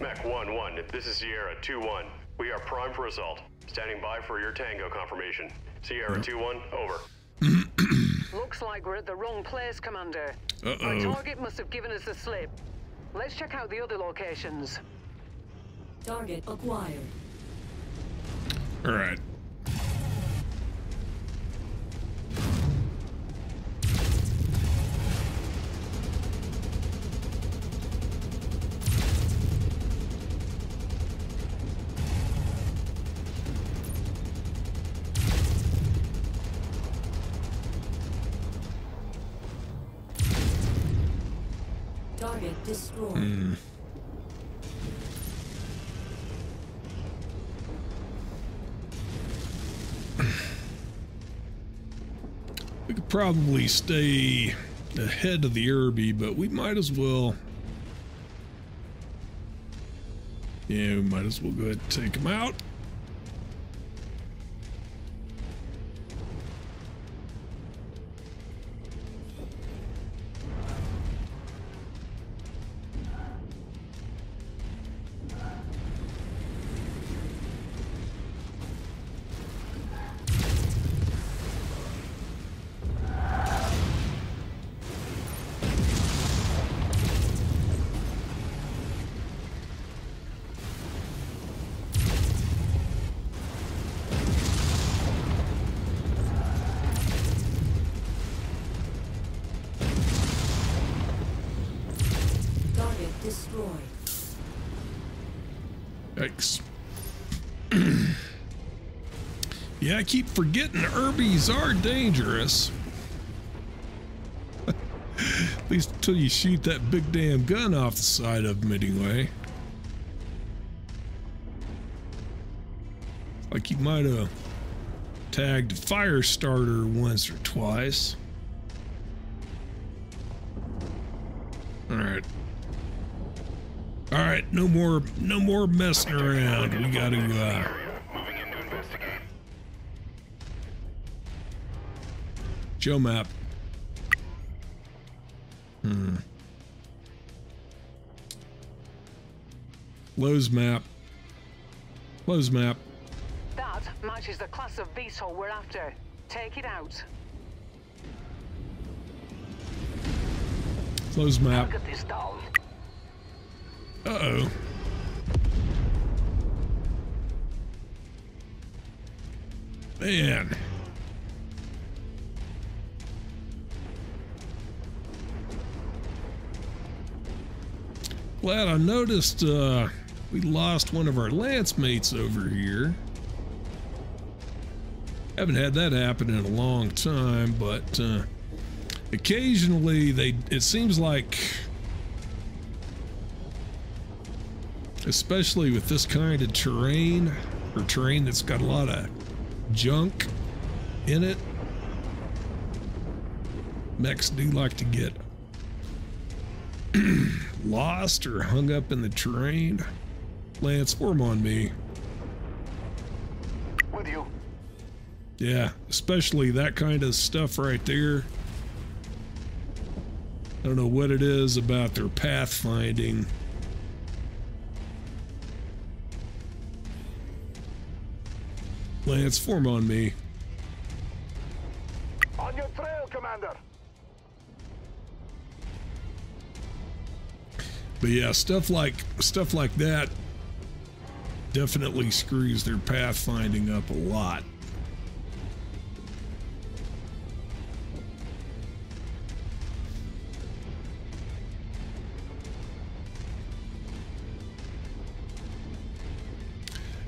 Mech 1 1, this is Sierra 2 1. We are primed for assault. Standing by for your tango confirmation. Sierra 2 1, over. Looks like we're at the wrong place, Commander. Our Uh-oh. target must have given us the slip. Let's check out the other locations. Target acquired. All right. Probably stay ahead of the Urbie, but we might as well. Yeah, we might as well go ahead and take him out. Keep forgetting Urbies are dangerous. At least until you shoot that big damn gun off the side of them, anyway. Like you might have tagged fire starter once or twice. Alright. Alright, no more no more messing around. We gotta uh Show map. Hmm. Close map. Close map. That matches the class of VTOL we're after. Take it out. Close map. Get this down. Uh-oh. Man. Glad I noticed uh, we lost one of our lance mates over here. Haven't had that happen in a long time, but uh, occasionally they it seems like especially with this kind of terrain or terrain that's got a lot of junk in it mechs do like to get lost or hung up in the terrain lance form on me With you. yeah especially that kind of stuff right there I don't know what it is about their pathfinding Lance, form on me. But yeah, stuff like stuff like that definitely screws their pathfinding up a lot.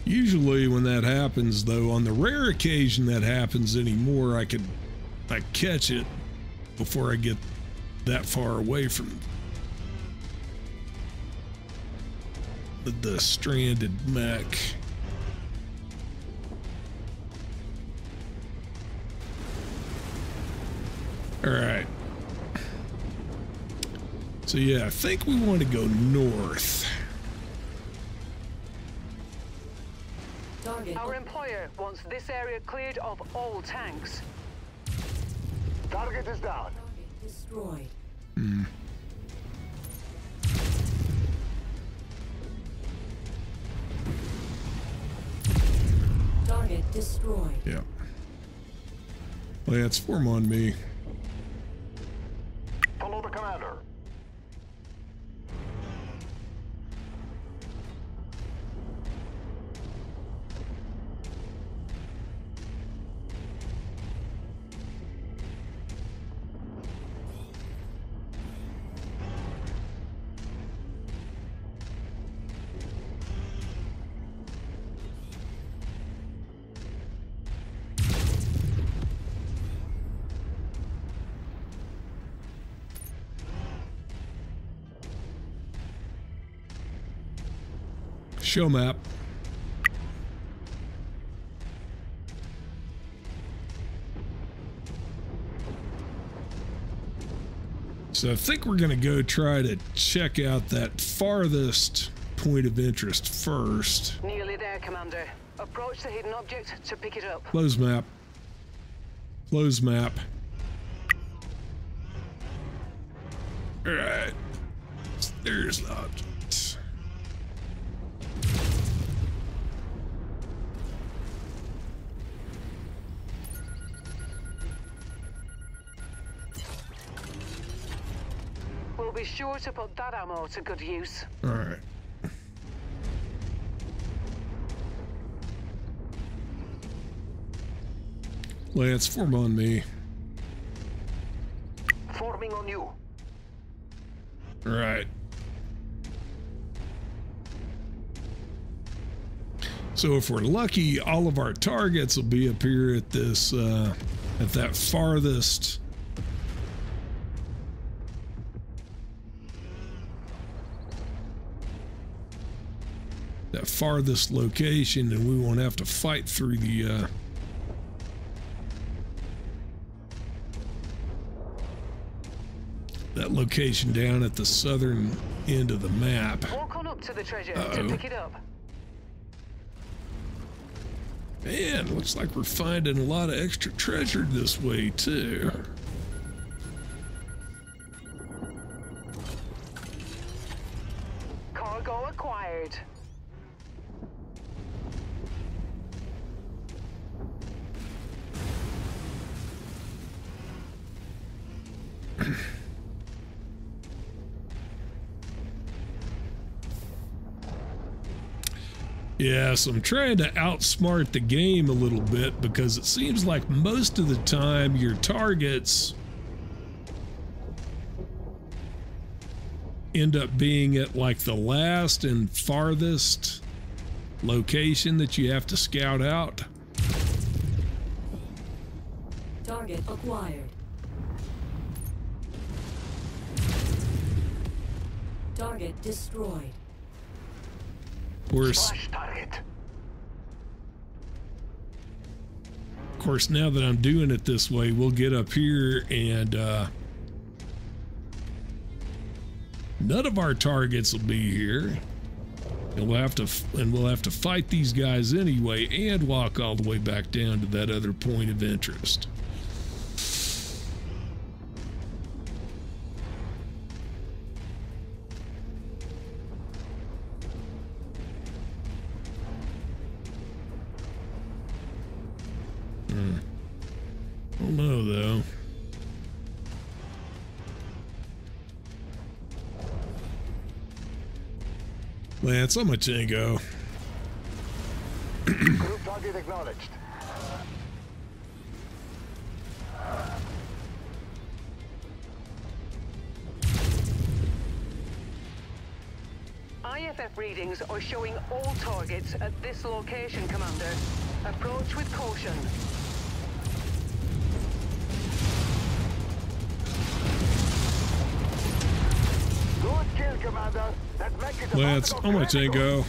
Usually when that happens though, on the rare occasion that happens anymore, I could I catch it before I get that far away from the, the stranded mech. All right. So yeah, I think we want to go north. Target. Our employer wants this area cleared of all tanks. Target is down. Target destroyed. Hmm. Yeah. Lance, form on me. Show map. So I think we're going to go try to check out that farthest point of interest first. Nearly there, Commander. Approach the hidden object to pick it up. Close map. Close map. To put that ammo to good use. Alright. Lance, form on me. Forming on you. All right. So if we're lucky, all of our targets will be up here at this, uh, at that farthest. That farthest location, and we won't have to fight through the, uh, that location down at the southern end of the map. Walk on up to the treasure Uh-oh. to pick it up. Man, looks like we're finding a lot of extra treasure this way, too. Yeah, so I'm trying to outsmart the game a little bit because it seems like most of the time your targets end up being at like the last and farthest location that you have to scout out. Target acquired. Target destroyed. Of course, of course, now that I'm doing it this way, we'll get up here and uh, none of our targets will be here. And we'll have to and we'll have to fight these guys anyway and walk all the way back down to that other point of interest. Lance, I'm a tango. Group target acknowledged. IFF readings are showing all targets at this location, Commander. Approach with caution. Lance, about to I'm go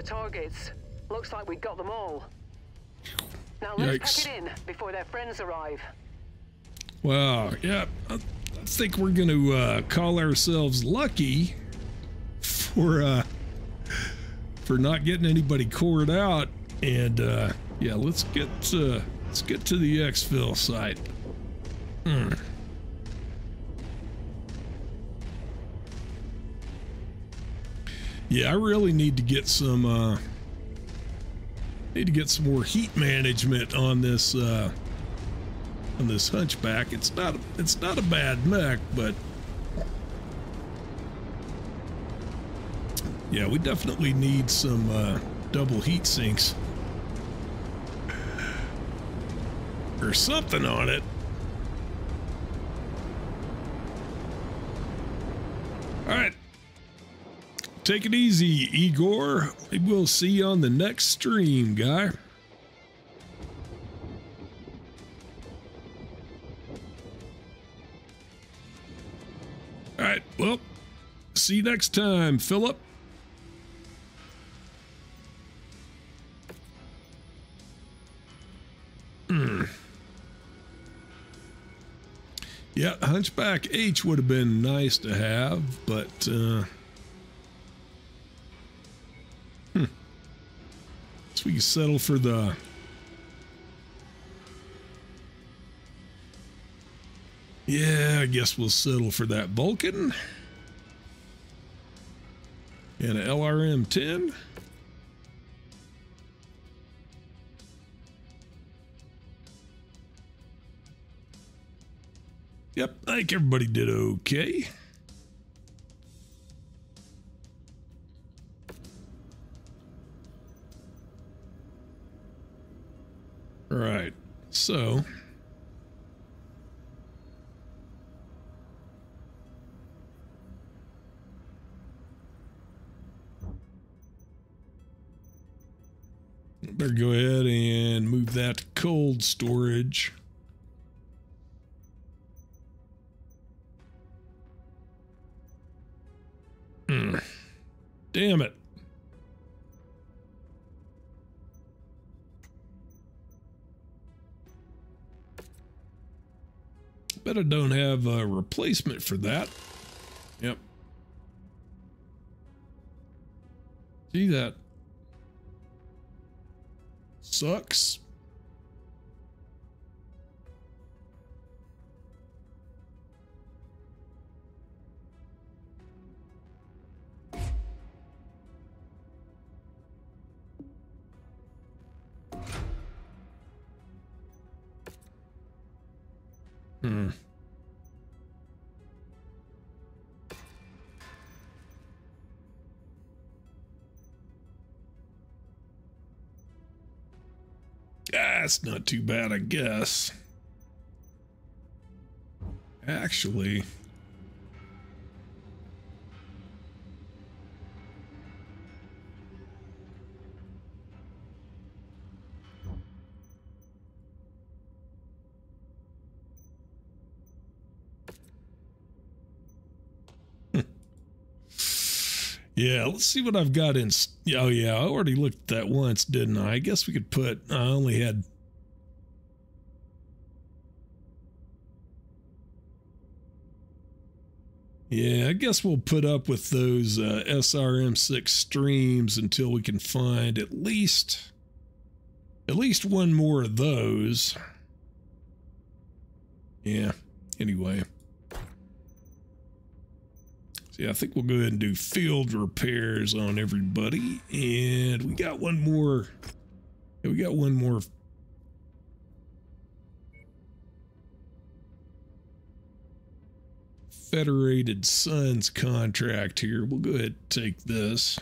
the targets. Looks like we got them all. Now let's Yikes. pack it in before their friends arrive. Wow, yeah, I, I think we're going to uh, call ourselves lucky for uh, for not getting anybody cored out. And uh, yeah, let's get uh, let's get to the exfil site. Hmm. Yeah, I really need to get some uh, need to get some more heat management on this. Uh, on this hunchback. It's not it's not a bad mech, but yeah, we definitely need some uh, double heat sinks or something on it. Take it easy, Igor. We'll see you on the next stream, guy. All right. Well, see you next time, Philip. Hmm. Yeah, Hunchback H would have been nice to have, but uh, so we can settle for the Yeah, I guess we'll settle for that Vulcan. And an LRM 10. Yep, I think everybody did okay. Right, so Better go ahead and move that to cold storage. Hmm. Damn it. Bet I don't have a replacement for that. Yep. See that? Sucks. Hmm. That's not too bad, I guess. Actually... Yeah, let's see what I've got in. Oh, yeah, I already looked at that once, didn't I? I guess we could put. I only had. Yeah, I guess we'll put up with those uh, SRM6 streams until we can find at least. At least one more of those. Yeah, anyway. Yeah, I think we'll go ahead and do field repairs on everybody. And we got one more. Yeah, we got one more. Federated Suns contract here. We'll go ahead and take this.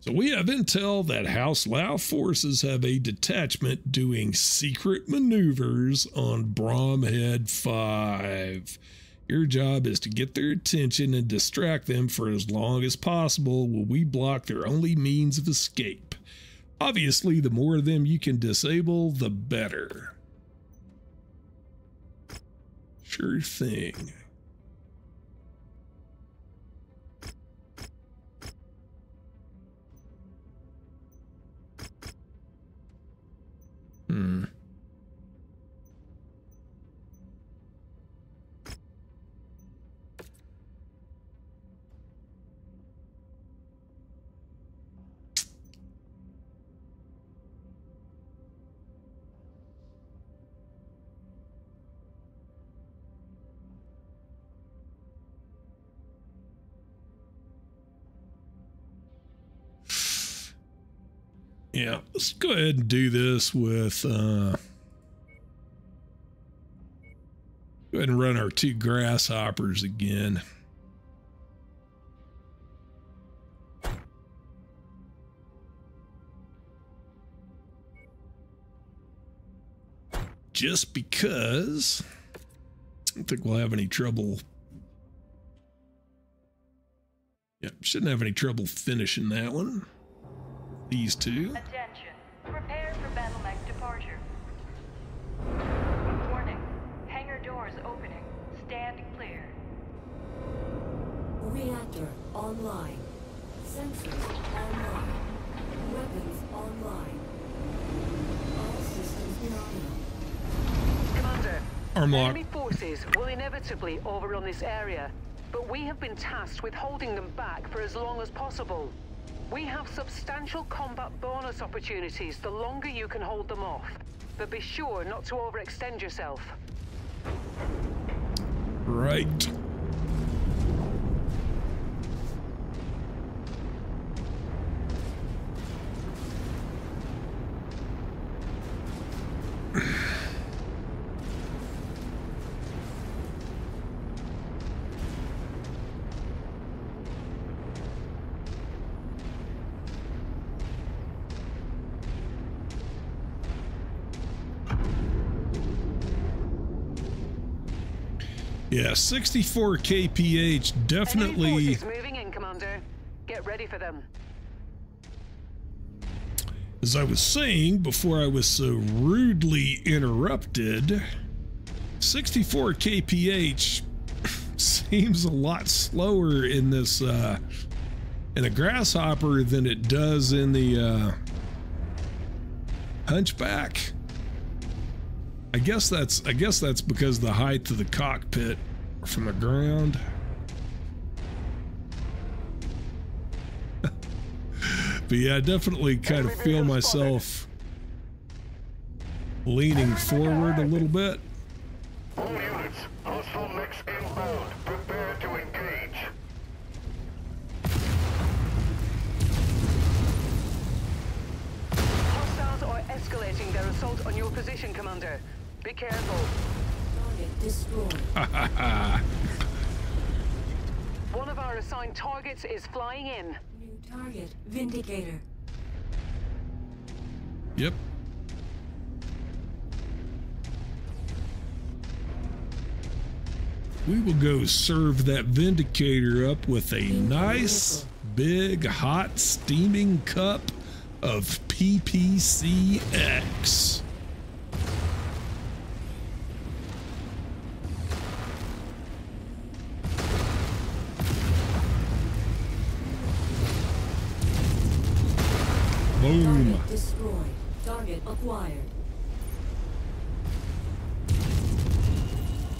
So we have intel that House Liao forces have a detachment doing secret maneuvers on Bromhead 5. Your job is to get their attention and distract them for as long as possible while we block their only means of escape. Obviously, the more of them you can disable, the better. Sure thing. Hmm. Yeah, let's go ahead and do this with, uh, go ahead and run our two grasshoppers again. Just because I don't think we'll have any trouble. Yeah, shouldn't have any trouble finishing that one these two. Attention. Prepare for battle mech departure. Warning. Hangar doors opening. Stand clear. We online. Sensors online. Weapons online. All systems nominal. Commander, Arm lock. enemy forces will inevitably overrun this area, but we have been tasked with holding them back for as long as possible. We have substantial combat bonus opportunities the longer you can hold them off, but be sure not to overextend yourself. Right. Yeah, 64 kph definitely moving in, Commander. Get ready for them. as I was saying before I was so rudely interrupted, 64 kph seems a lot slower in this uh in a grasshopper than it does in the uh hunchback. I guess that's I guess that's because the height of the cockpit from the ground. but yeah, I definitely kind of feel myself leaning forward a little bit. All units, hostile mix inbound. Prepare to engage. Hostiles are escalating their assault on your position, Commander. Be careful. Target destroyed. One of our assigned targets is flying in. New target. Vindicator. Yep. We will go serve that Vindicator up with a nice, big, hot, steaming cup of PPCX. Boom. Target destroyed. Target acquired.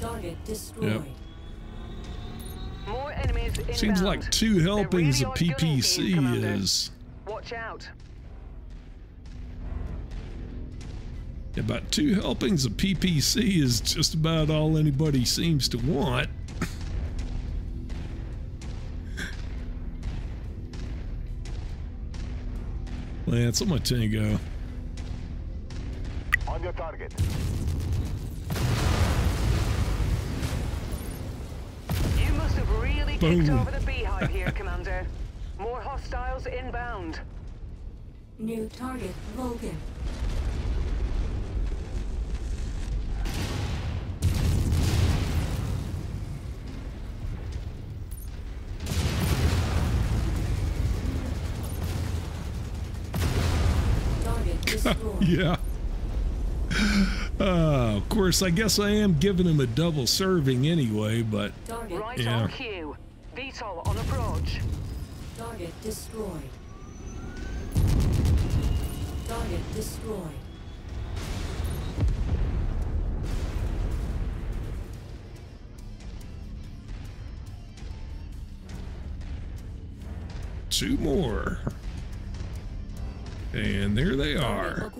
Target destroyed. More enemies inbound. Seems like two helpings really of are gunning for you, PPC Commander. is Watch out. about two helpings of PPC is just about all anybody seems to want. Lance, on my tango. On your target. You must have really Boom. kicked over the beehive here, Commander. More hostiles inbound. New target. Vulcan. Yeah. Uh, of course, I guess I am giving him a double serving anyway, but Target. Right Yeah. on cue. VTOL on approach. Target destroyed. Target destroyed. two more. And there they are.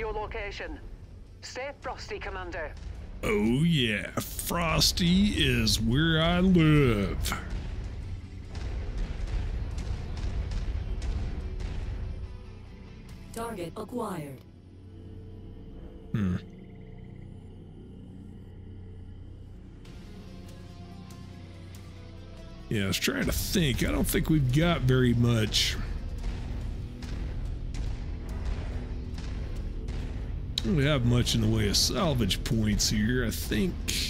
Your location. Stay frosty, Commander. Oh, yeah. Frosty is where I live. Target acquired. Hmm. Yeah, I was trying to think. I don't think we've got very much. Don't have much in the way of salvage points here, I think.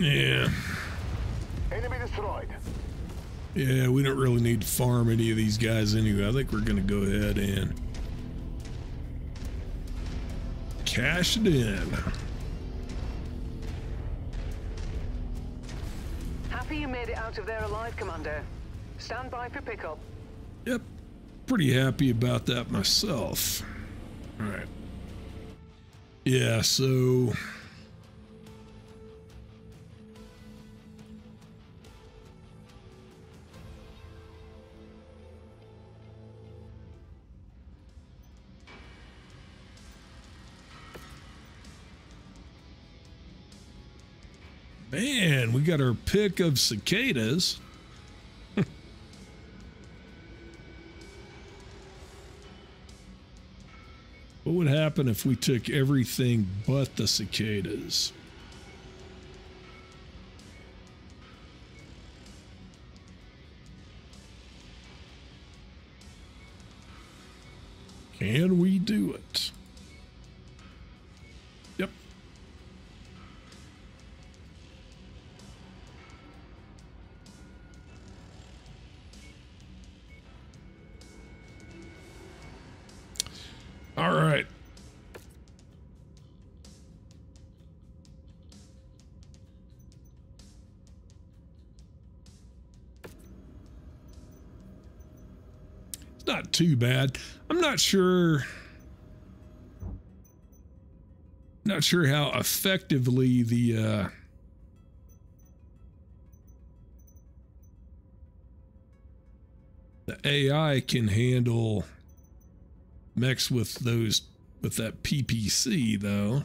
Yeah. Enemy destroyed. Yeah, we don't really need to farm any of these guys anyway. I think we're going to go ahead and cash it in. Happy you made it out of there alive, Commander. Stand by for pickup. Yep. Pretty happy about that myself. All right. Yeah, so Man, we got our pick of cicadas. what would happen if we took everything but the cicadas? Can we do it? All right. It's not too bad. I'm not sure. Not sure how effectively the uh, the AI can handle mechs with those with that PPC though.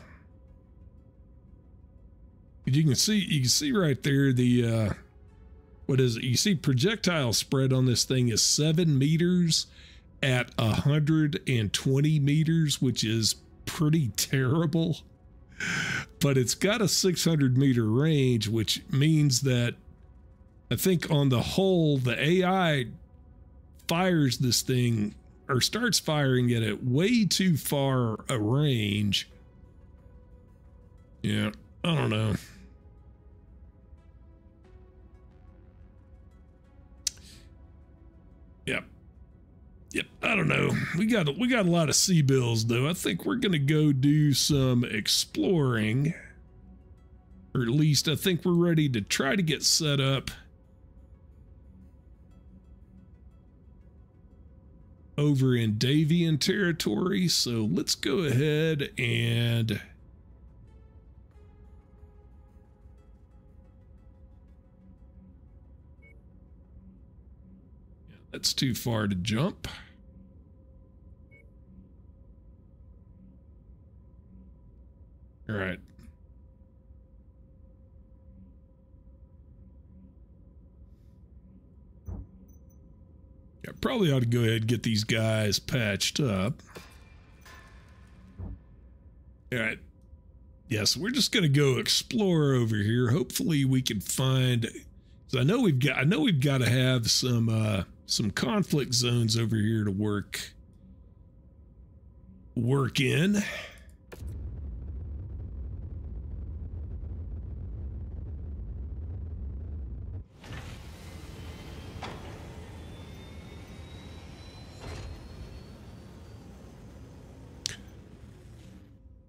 You can see you can see right there the uh what is it? You see projectile spread on this thing is seven meters at 120 meters, which is pretty terrible. But it's got a 600 meter range, which means that I think on the whole, the AI fires this thing or starts firing at it way too far a range. Yeah, I don't know. Yep. Yep, I don't know. We got we got a lot of C-bills though. I think we're gonna go do some exploring. Or at least I think we're ready to try to get set up. Over in Davion territory. So let's go ahead and That's too far to jump. All right. I probably ought to go ahead and get these guys patched up. All right. Yes, yeah, so we're just going to go explore over here. Hopefully we can find so I know we've got I know we've got to have some uh some conflict zones over here to work work in.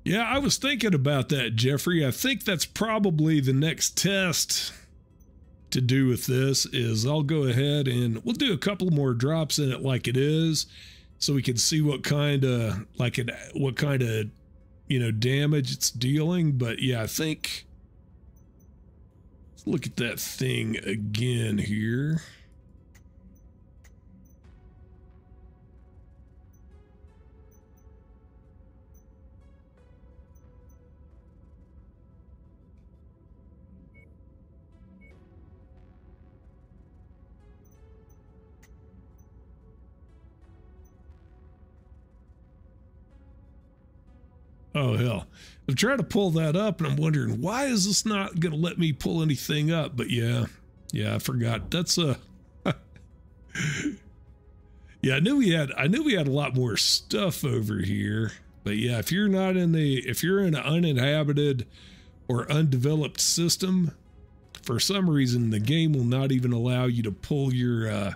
Yeah, I was thinking about that, Jeffrey. I think that's probably the next test to do with this is I'll go ahead and we'll do a couple more drops in it like it is. so we can see what kind of like it what kind of you know damage it's dealing but yeah i think let's look at that thing again here Oh hell. I'm trying to pull that up and I'm wondering why is this not gonna let me pull anything up? But yeah, yeah, I forgot. That's a Yeah, I knew we had I knew we had a lot more stuff over here. But yeah, if you're not in the if you're in an uninhabited or undeveloped system, for some reason the game will not even allow you to pull your uh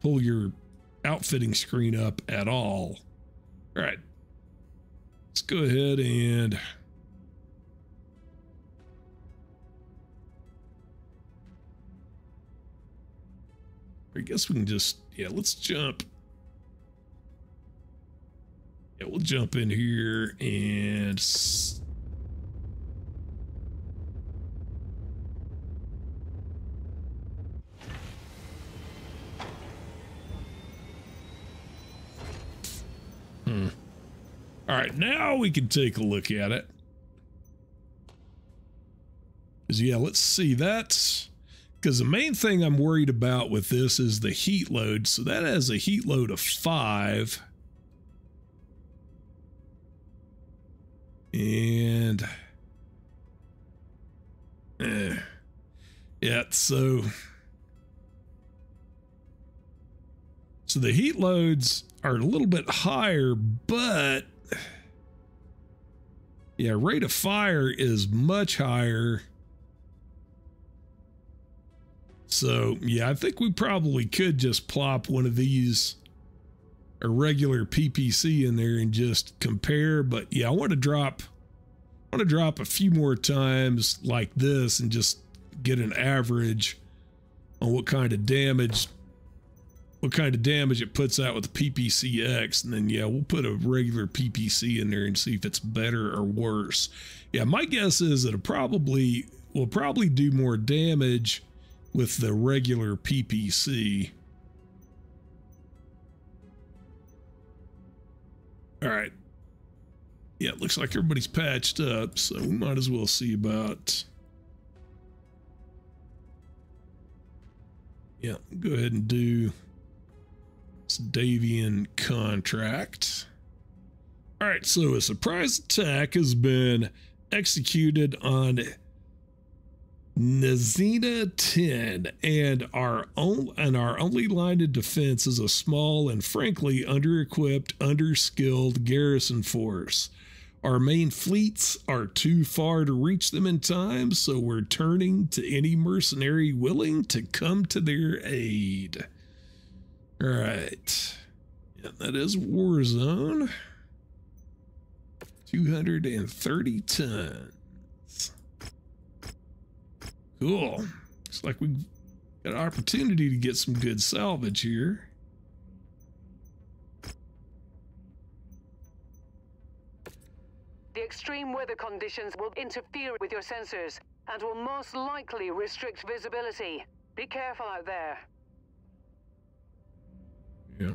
pull your outfitting screen up at all. All right, Let's go ahead and I guess we can just, yeah, let's jump. Yeah, we'll jump in here and Hmm. All right, now we can take a look at it. Yeah, let's see. That's because the main thing I'm worried about with this is the heat load. So that has a heat load of five. And, eh, yeah, so, so the heat loads are a little bit higher, but yeah, rate of fire is much higher. So, yeah, I think we probably could just plop one of these a regular PPC in there and just compare, but yeah, I want to drop I want to drop a few more times like this and just get an average on what kind of damage what kind of damage it puts out with the PPCX, and then yeah, we'll put a regular PPC in there and see if it's better or worse. Yeah, my guess is that it probably will probably do more damage with the regular PPC. All right. Yeah, it looks like everybody's patched up, so we might as well see about. Yeah, go ahead and do Davion contract. All right, so a surprise attack has been executed on Nazina 10, and our own and our only line of defense is a small and frankly under-equipped, under-skilled garrison force. Our main fleets are too far to reach them in time, so we're turning to any mercenary willing to come to their aid. All right. Yeah, that is Warzone. 230 tons. Cool. Looks like we got an opportunity to get some good salvage here. The extreme weather conditions will interfere with your sensors and will most likely restrict visibility. Be careful out there. Yeah.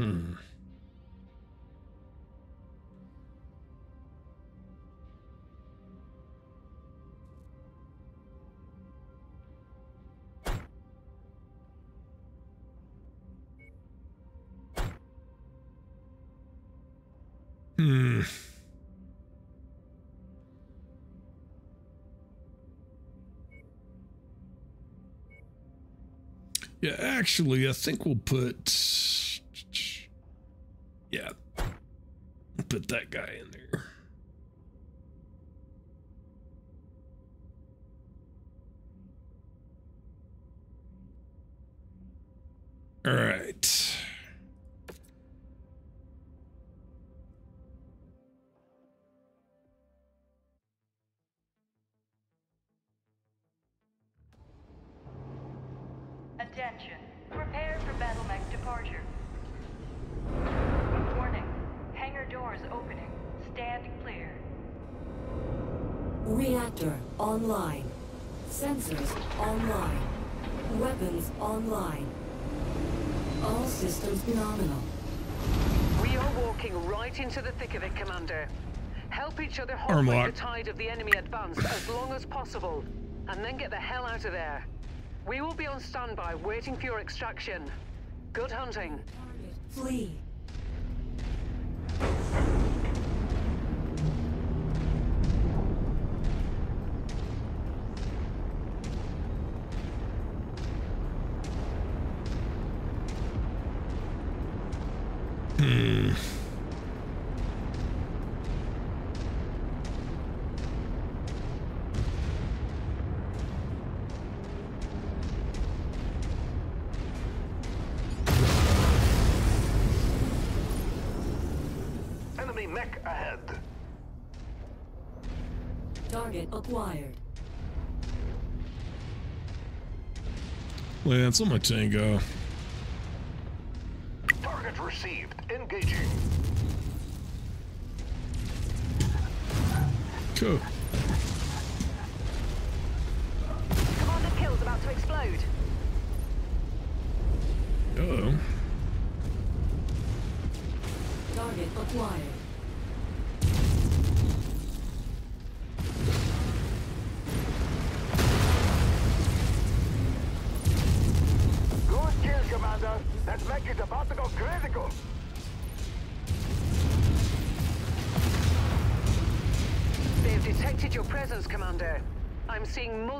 Hmm. Yeah, actually, I think we'll put. Yeah. Put that guy in there. All right. Help each other hold Arm back lock. the tide of the enemy advance as long as possible, and then get the hell out of there. We will be on standby waiting for your extraction. Good hunting. Flee. Lance on my tango. Target received. Engaging. Cool.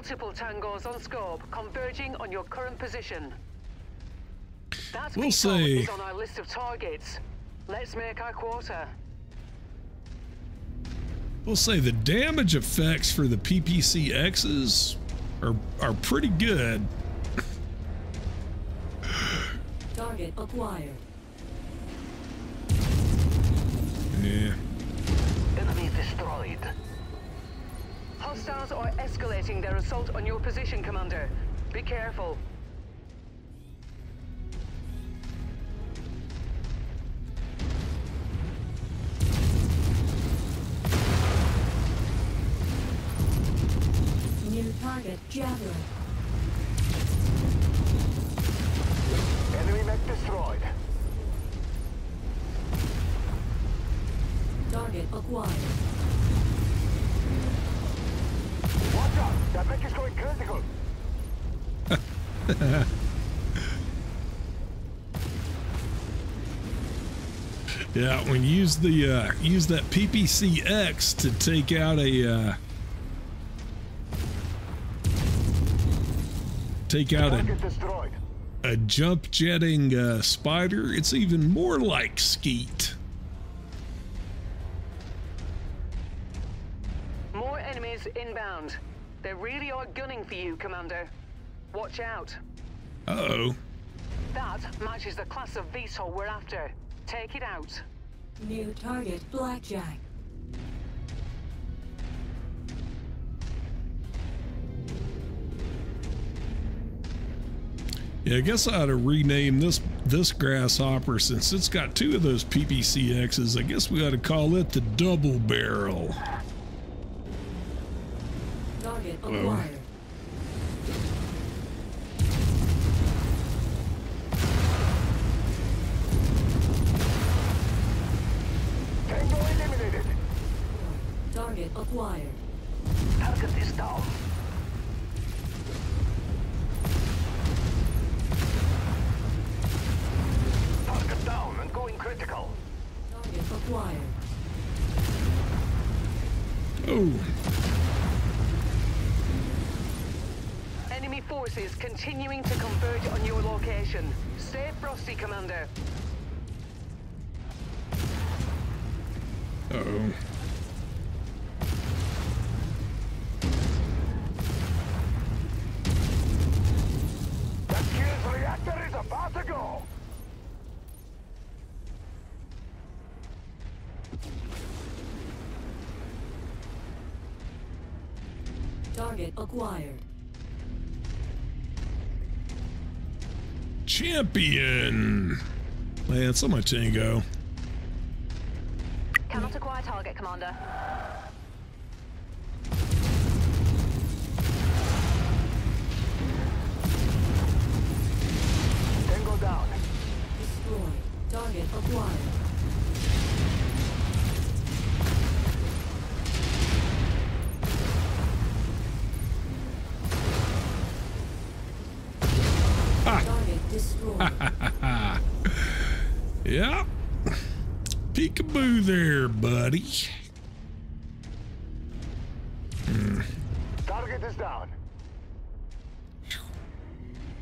Multiple tangos on scope converging on your current position. That We'll VTOL say- is on our list of targets. Let's make our quarter. We'll say the damage effects for the PPCXs are are pretty good. Target acquired. Yeah. Hostiles are escalating their assault on your position, Commander. Be careful. New target Javelin. Enemy mech destroyed. Target acquired. That mech is going critical. Yeah, when you use the uh, use that PPCX to take out a uh, take out a a jump jetting uh, spider, it's even more like skeet. More enemies inbound. They really are gunning for you, Commander. Watch out. Uh oh. That matches the class of VTOL we're after. Take it out. New target Blackjack. Yeah, I guess I ought to rename this this grasshopper since it's got two of those PPCXs. I guess we ought to call it the double barrel. Target Tango eliminated. Target acquired. Target is down. Target down and going critical. Target acquired. Oh, Enemy forces continuing to converge on your location. Stay frosty, Commander. uh oh. That champion. Man, it's on my tango. Cannot acquire target, Commander. Tango down. Destroy. Target acquired. Target destroyed. yeah. Peekaboo there, buddy. Hmm. Target is down.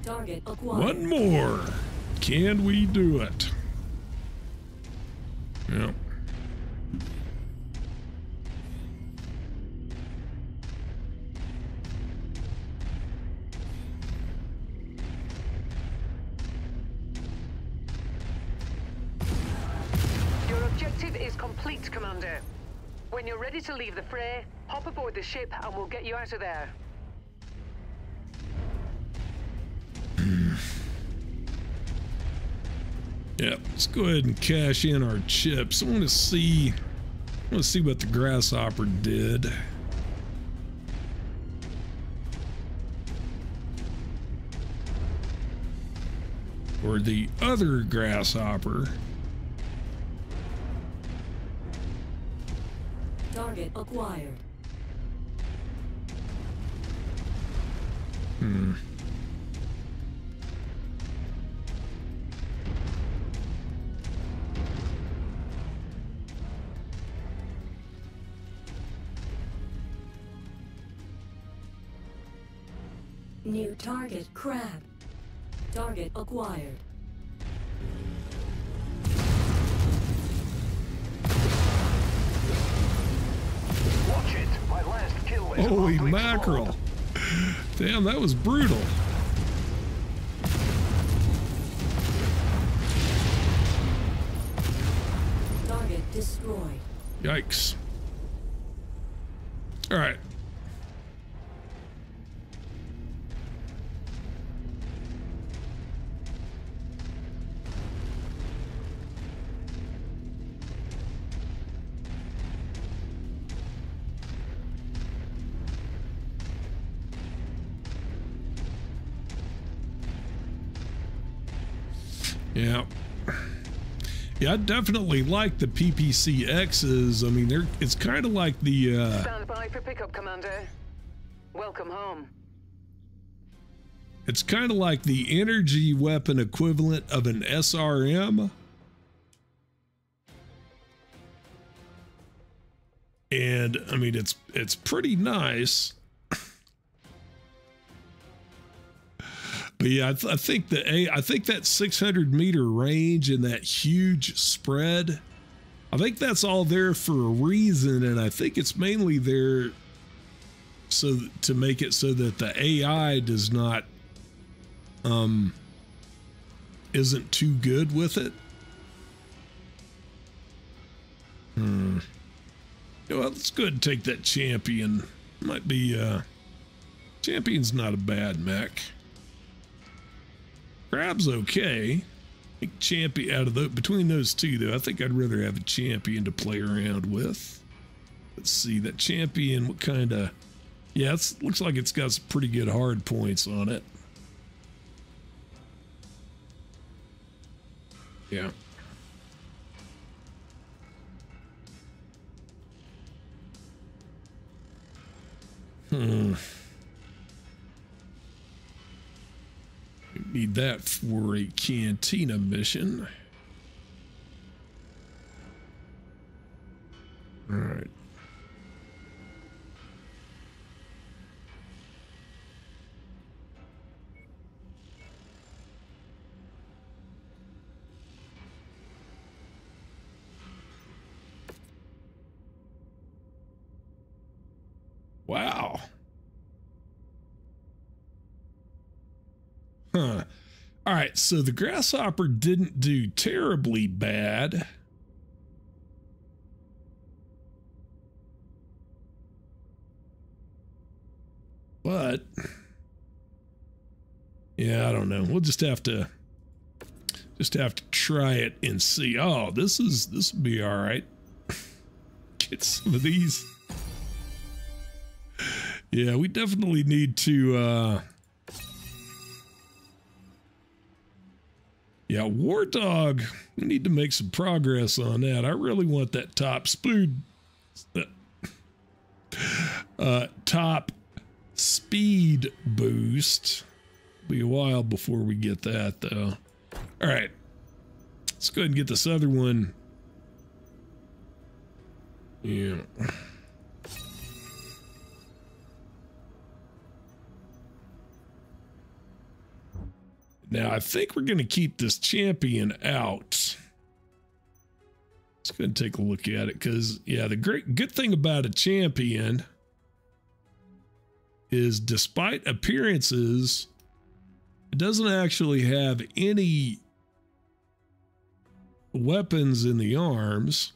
Target acquired. One more. Can we do it? Yep. Complete, Commander. When you're ready to leave the fray, hop aboard the ship and we'll get you out of there. Hmm. Yep. Let's go ahead and cash in our chips. I want to see. I want to see what the grasshopper did. Or the other grasshopper. Target acquired. Hmm. New target crab. Target acquired. Holy mackerel. Damn, that was brutal. Target destroyed. Yikes. All right. Yeah. Yeah, I definitely like the PPCXs. I mean, they're it's kind of like the uh Stand by for pickup, Commander. Welcome home. it's kind of like the energy weapon equivalent of an SRM. And I mean, it's it's pretty nice. But yeah, I, th- I think the a I think that 600 meter range and that huge spread, I think that's all there for a reason, and I think it's mainly there so to make it so that the AI does not um isn't too good with it. Hmm. Yeah, well, let's go ahead and take that champion. Might be uh champion's not a bad mech. Crab's okay. I think champion out of the between those two though, I think I'd rather have a champion to play around with. Let's see that champion. What kind of? Yeah, it looks like it's got some pretty good hard points on it. Yeah. Hmm. Need that for a cantina mission. All right. Wow. Huh. All right, so the grasshopper didn't do terribly bad. But yeah, I don't know. We'll just have to Just have to try it and see. Oh, this is this will be all right. Get some of these. Yeah, we definitely need to uh Yeah, War Dog. We need to make some progress on that. I really want that top speed uh top speed boost. Be a while before we get that though. All right. Let's go ahead and get this other one. Yeah. Now, I think we're going to keep this champion out. Let's go and take a look at it because, yeah, the great good thing about a champion is despite appearances, it doesn't actually have any weapons in the arms.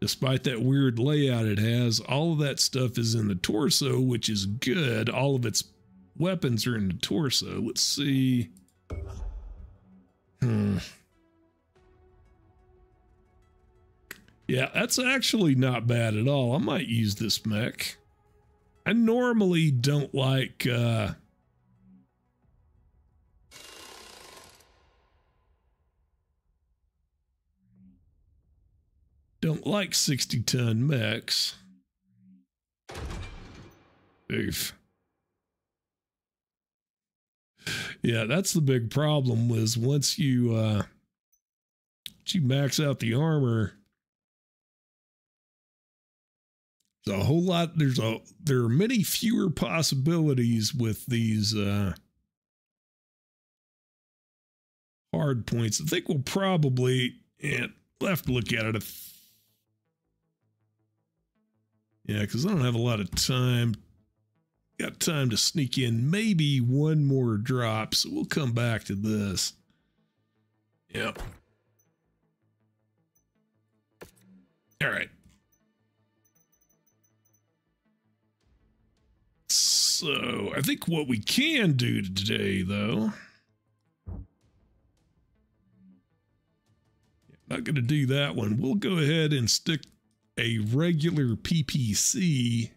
Despite that weird layout it has, all of that stuff is in the torso, which is good. All of its weapons are in the torso. Let's see. Hmm. Yeah, that's actually not bad at all. I might use this mech. I normally don't like uh don't like 60 ton mechs. Oof. Yeah, that's the big problem was once you uh you max out the armor there's a whole lot there's a there are many fewer possibilities with these uh hard points. I think we'll probably and we'll have to look at it yeah, because I don't have a lot of time got time to sneak in maybe one more drop, so we'll come back to this. Yep. All right. So I think what we can do today, though. Not going to do that one. We'll go ahead and stick a regular PPC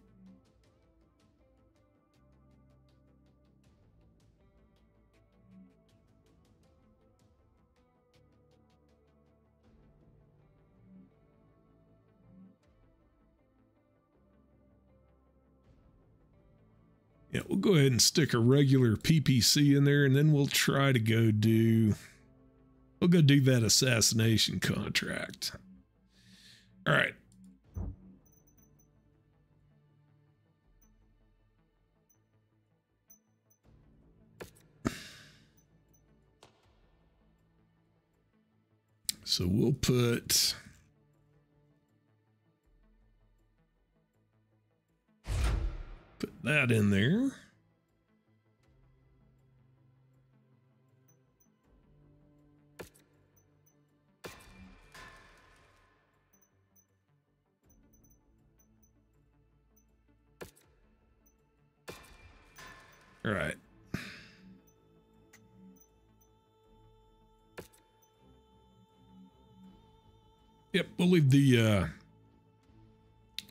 Yeah, we'll go ahead and stick a regular PPC in there and then we'll try to go do we'll go do that assassination contract. All right. So we'll put that in there. All right. Yep, we'll leave the uh,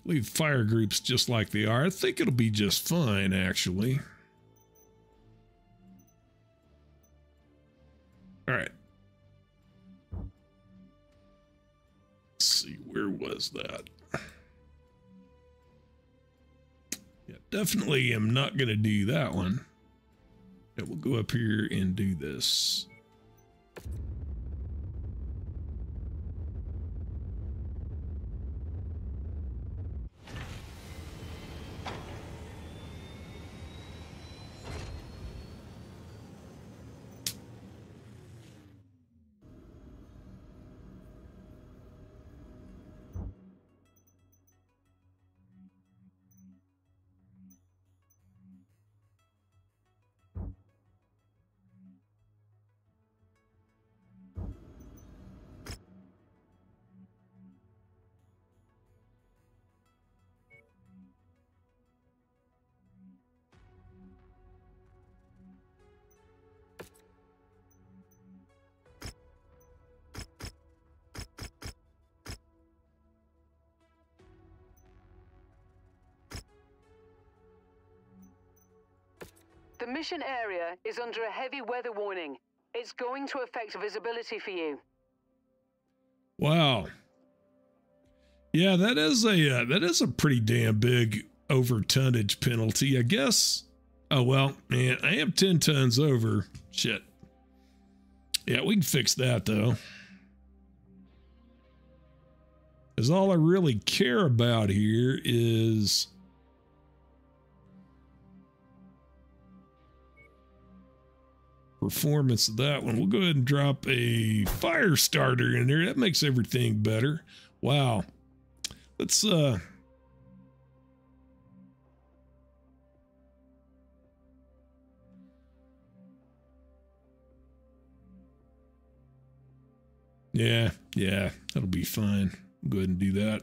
leave fire groups just like they are. I think it'll be just fine, actually. All right. Let's see, where was that? Yeah, definitely am not going to do that one. Yeah, we'll go up here and do this. Mission area is under a heavy weather warning. It's going to affect visibility for you. Wow. Yeah, that is a uh, that is a pretty damn big over tonnage penalty, I guess. Oh well, man, I am 10 tons over. Shit. Yeah, we can fix that though. Because all I really care about here is performance of that one. We'll go ahead and drop a fire starter in there. That makes everything better. Wow. Let's uh Yeah, yeah, that'll be fine. Go ahead and do that.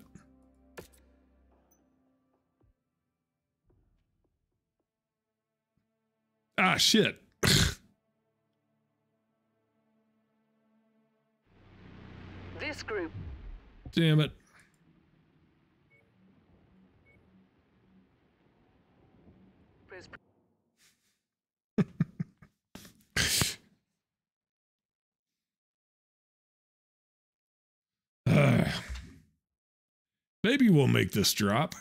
Ah, shit. This group. Damn it. Uh, maybe we'll make this drop.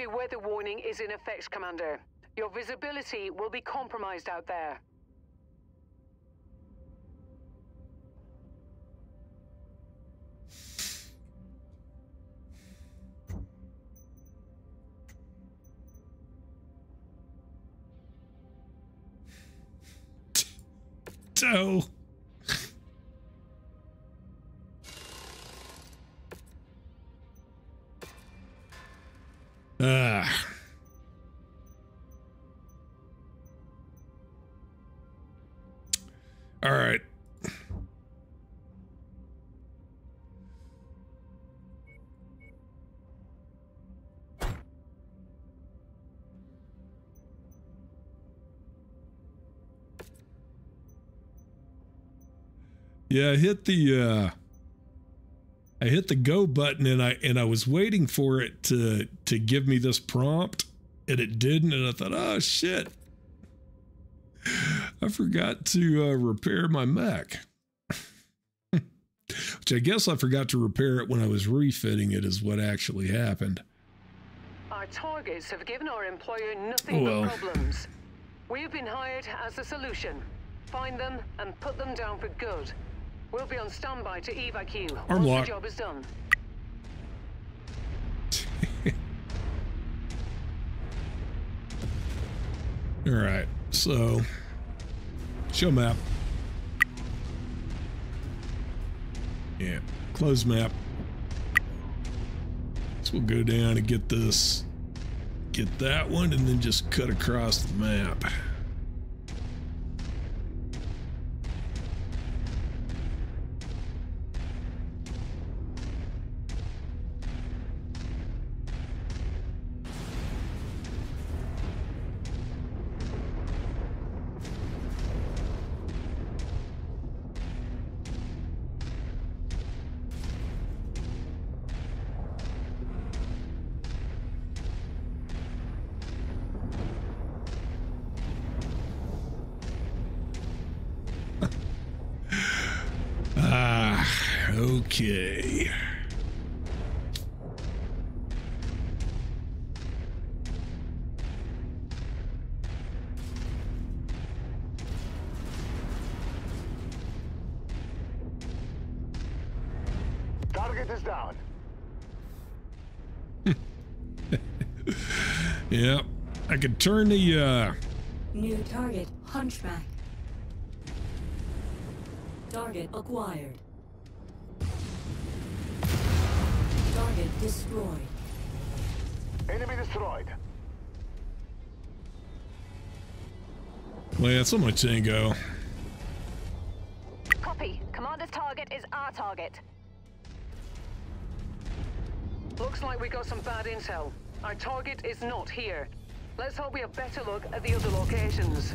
Heavy weather warning is in effect, Commander. Your visibility will be compromised out there. So. Ah. All right. Yeah, hit the uh I hit the go button and I and I was waiting for it to to give me this prompt and it didn't and I thought, "Oh shit. I forgot to uh, repair my mech." Which I guess I forgot to repair it when I was refitting it is what actually happened. Our targets have given our employer nothing Well. but problems. We have been hired as a solution. Find them and put them down for good. We'll be on standby to evac you Arm lock. the job is done. All right. So show map. Yeah. Close map. So we'll go down and get this, get that one, and then just cut across the map. Okay. Target is down. Yeah, I could turn the uh New target, Hunchback. Target acquired. Target destroyed. Enemy destroyed. Lance on my tango. Copy. Commander's target is our target. Looks like we got some bad intel. Our target is not here. Let's hope we have better luck at the other locations.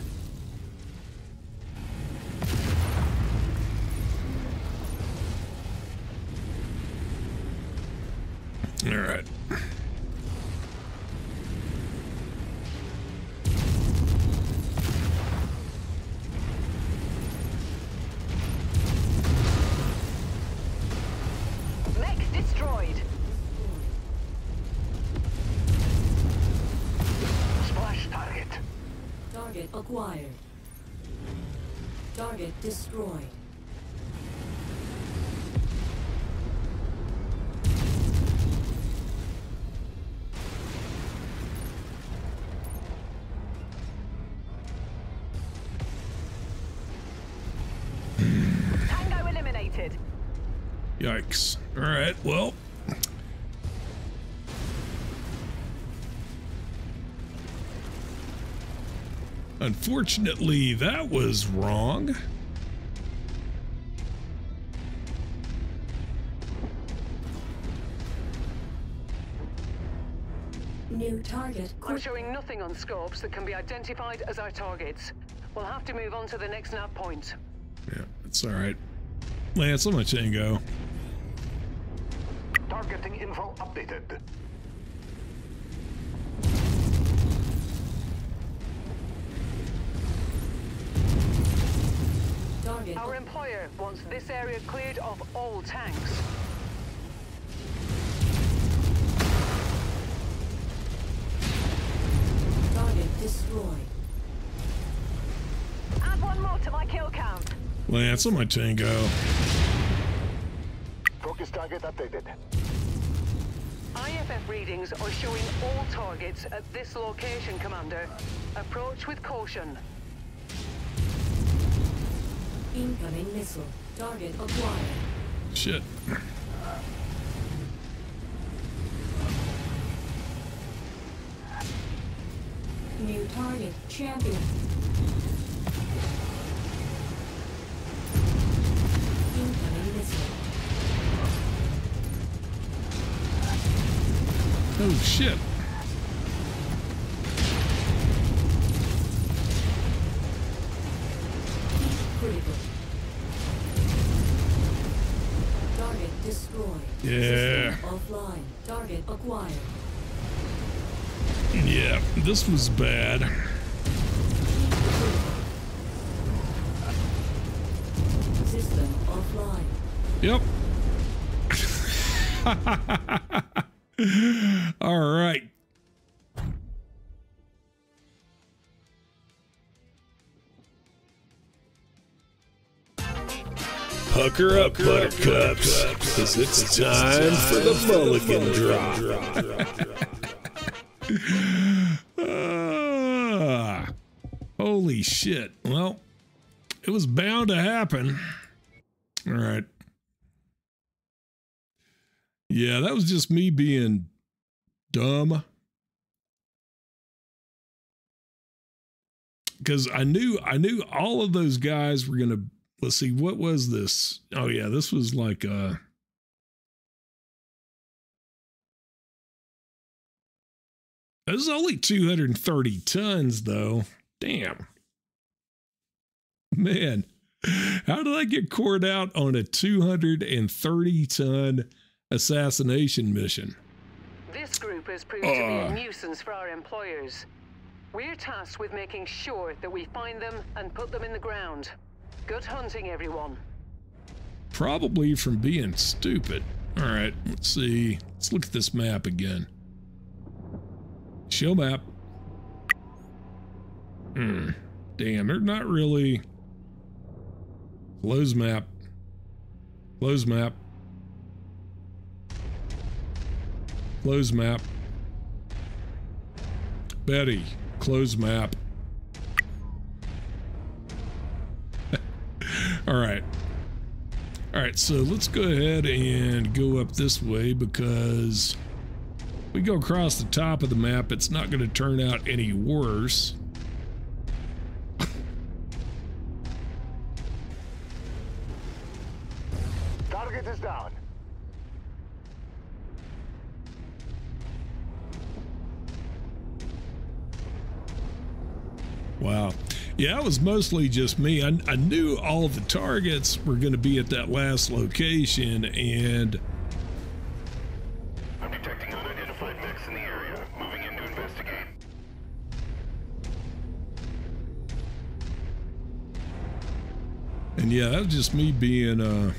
All right. Unfortunately, that was wrong. New target. I'm showing nothing on scopes that can be identified as our targets. We'll have to move on to the next nav point. Yeah, it's all right. Lance, let my chain go. Targeting info updated. Target. Our employer wants this area cleared of all tanks. Target destroyed. Add one more to my kill count. Lance, let my chain go. Focus target updated. IFF readings are showing all targets at this location, Commander. Approach with caution. Incoming missile. Target acquired. Shit. New target. Champion. Incoming missile. Oh, shit. Yeah. Offline. Target acquired. Yeah, this was bad. System offline. Yep. Up, buttercups, because it's time for the mulligan drop. Ah, holy shit. Well, it was bound to happen. All right. Yeah, that was just me being dumb. Because I knew I knew all of those guys were gonna let's see, what was this? Oh yeah, this was like uh This is only 230 tons though. Damn. Man, how did I get cored out on a 230 ton assassination mission? This group has proved to be a Uh. nuisance for our employers. We're tasked with making sure that we find them and put them in the ground. Good hunting, everyone. Probably from being stupid. All right, let's see. Let's look at this map again. Show map. Hmm. Damn, they're not really. Close map. Close map. Close map. Betty, close map. All right. All right, so let's go ahead and go up this way because we go across the top of the map, it's not going to turn out any worse. Target is down. Wow. Yeah, it was mostly just me. I, I knew all the targets were going to be at that last location, and I'm detecting unidentified mechs in the area. Moving in to investigate. and yeah, that was just me being uh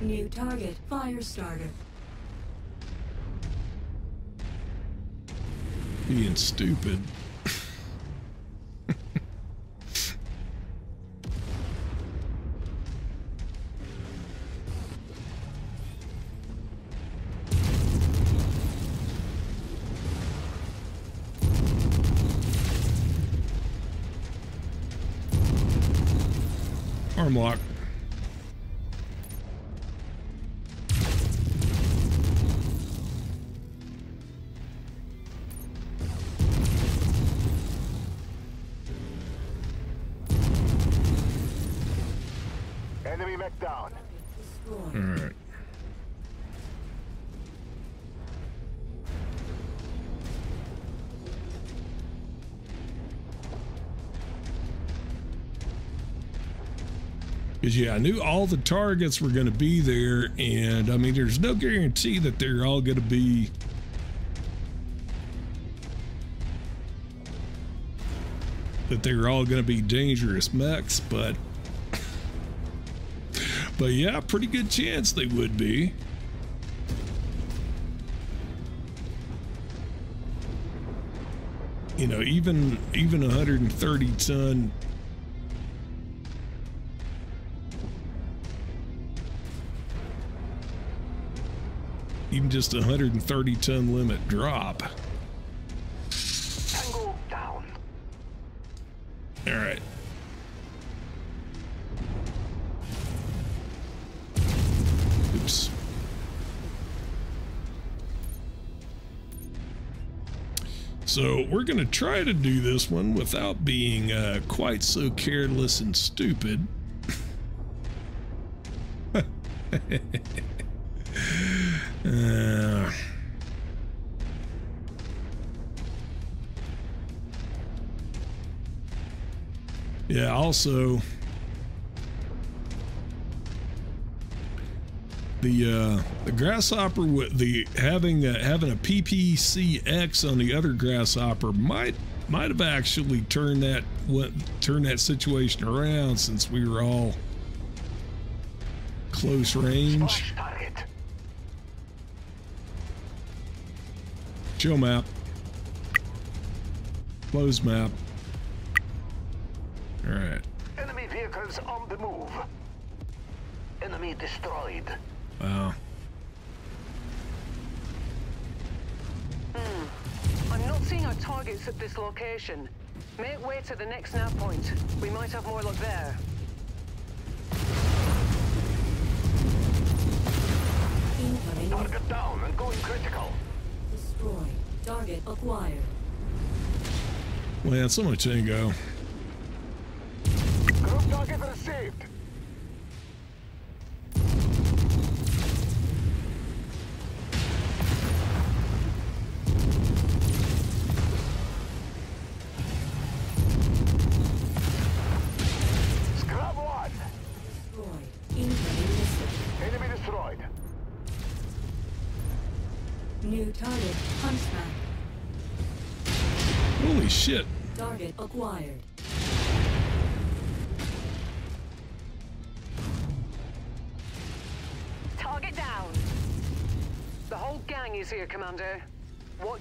New target. Fire starter. being stupid. Enemy mech down. All right. Because, yeah, I knew all the targets were going to be there. And, I mean, there's no guarantee that they're all going to be. That they're all going to be dangerous mechs, but. But yeah, pretty good chance they would be. You know, even even 130 ton even just a 130 ton limit drop. So we're going to try to do this one without being uh, quite so careless and stupid. uh, yeah, also the uh, the grasshopper with the having a, having a PPCX on the other grasshopper might might have actually turned that what turned that situation around since we were all close range. Show map. Close map. All right. Enemy vehicles on the move. Enemy destroyed. Wow. Hmm. I'm not seeing our targets at this location. Make way to the next nav point. We might have more luck there. Incoming. Target down and going critical. Destroy. Target acquired. Well, I'm gonna tango. Group target received.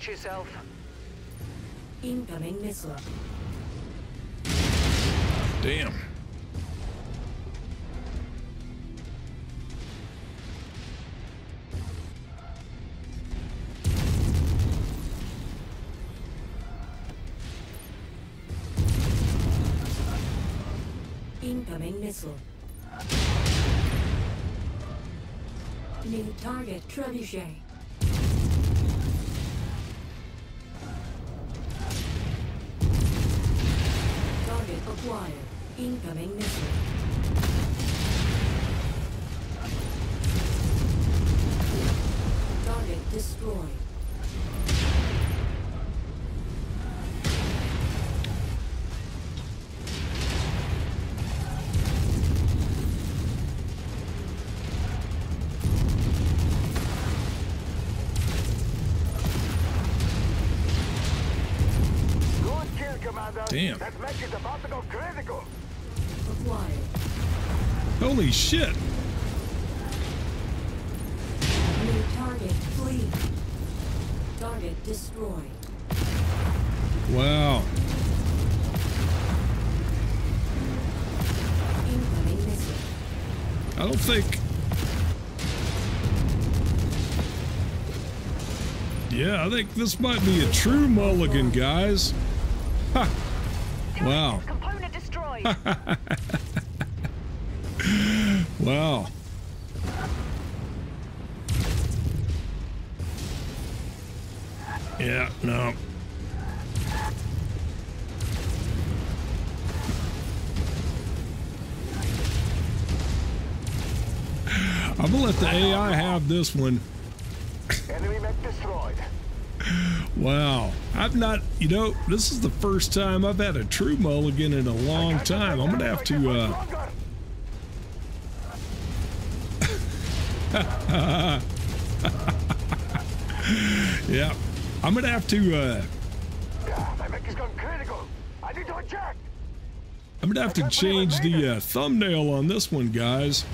Watch yourself. Incoming missile. Damn. Incoming missile. New target. Trebuchet. Incoming mission. Target destroyed. Damn. Holy shit. New target Flea. Target destroyed. Wow. Incoming missile. I don't think. Yeah, I think this might be a true mulligan, guys. Ha. Wow. Wow. Yeah, no. I'm gonna let the AI have this one. Enemy mech destroyed. Wow. I've not, you know, this is the first time I've had a true mulligan in a long time. I'm gonna have to, uh, yeah. I'm gonna have to, uh, My mech is gone critical. I need to eject. I'm gonna have to change the uh, thumbnail on this one, guys.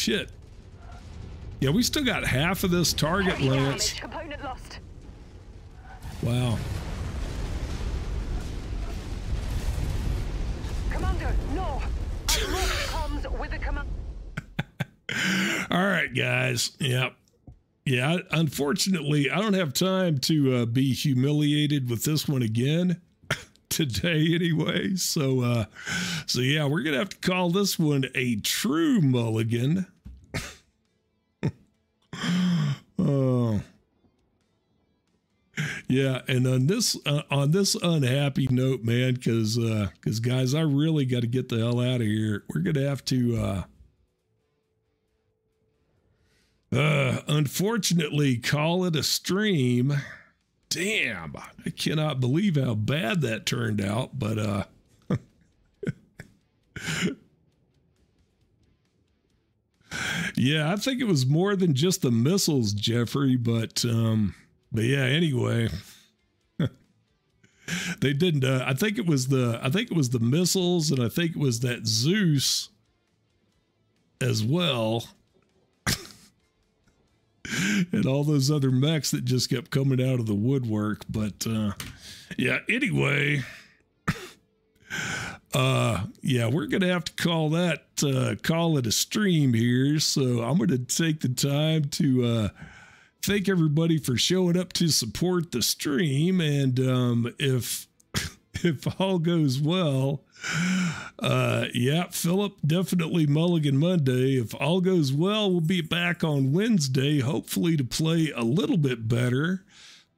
Shit. Yeah, we still got half of this target, Heavy Lance. Wow. Commander, no. I lost comms with the command. All right, guys. Yep. Yeah, unfortunately, I don't have time to uh, be humiliated with this one again today anyway. So uh so yeah, we're to have to call this one a true mulligan. oh. Yeah, and on this uh, on this unhappy note, man, cuz uh cuz guys, I really got to get the hell out of here. We're to have to uh uh, unfortunately, call it a stream. Damn, I cannot believe how bad that turned out, but uh Yeah, I think it was more than just the missiles, Jeffrey, but um but yeah, anyway. they didn't uh, I think it was the I think it was the missiles and I think it was that Zeus as well and all those other mechs that just kept coming out of the woodwork. But uh, yeah, anyway, uh, yeah, we're gonna have to call that uh, call it a stream here. So I'm gonna take the time to uh, thank everybody for showing up to support the stream, and um, if if all goes well. Uh, yeah, Philip, definitely Mulligan Monday. If all goes well, we'll be back on Wednesday, hopefully to play a little bit better.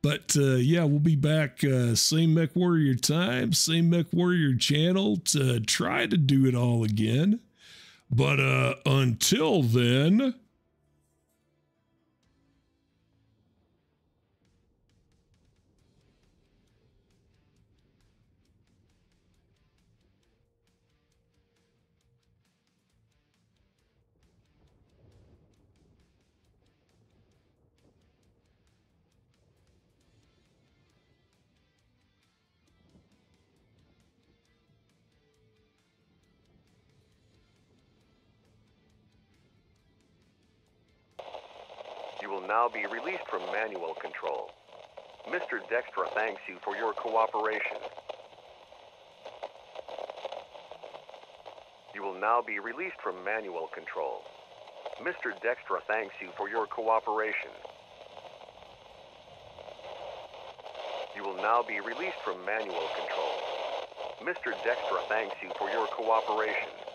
But uh, yeah, we'll be back uh, same Mech Warrior time, same Mech Warrior channel to try to do it all again. But uh, until then, now be released from manual control. Mr. Dextra thanks you for your cooperation. You will now be released from manual control. Mr. Dextra thanks you for your cooperation. You will now be released from manual control. Mr. Dextra thanks you for your cooperation.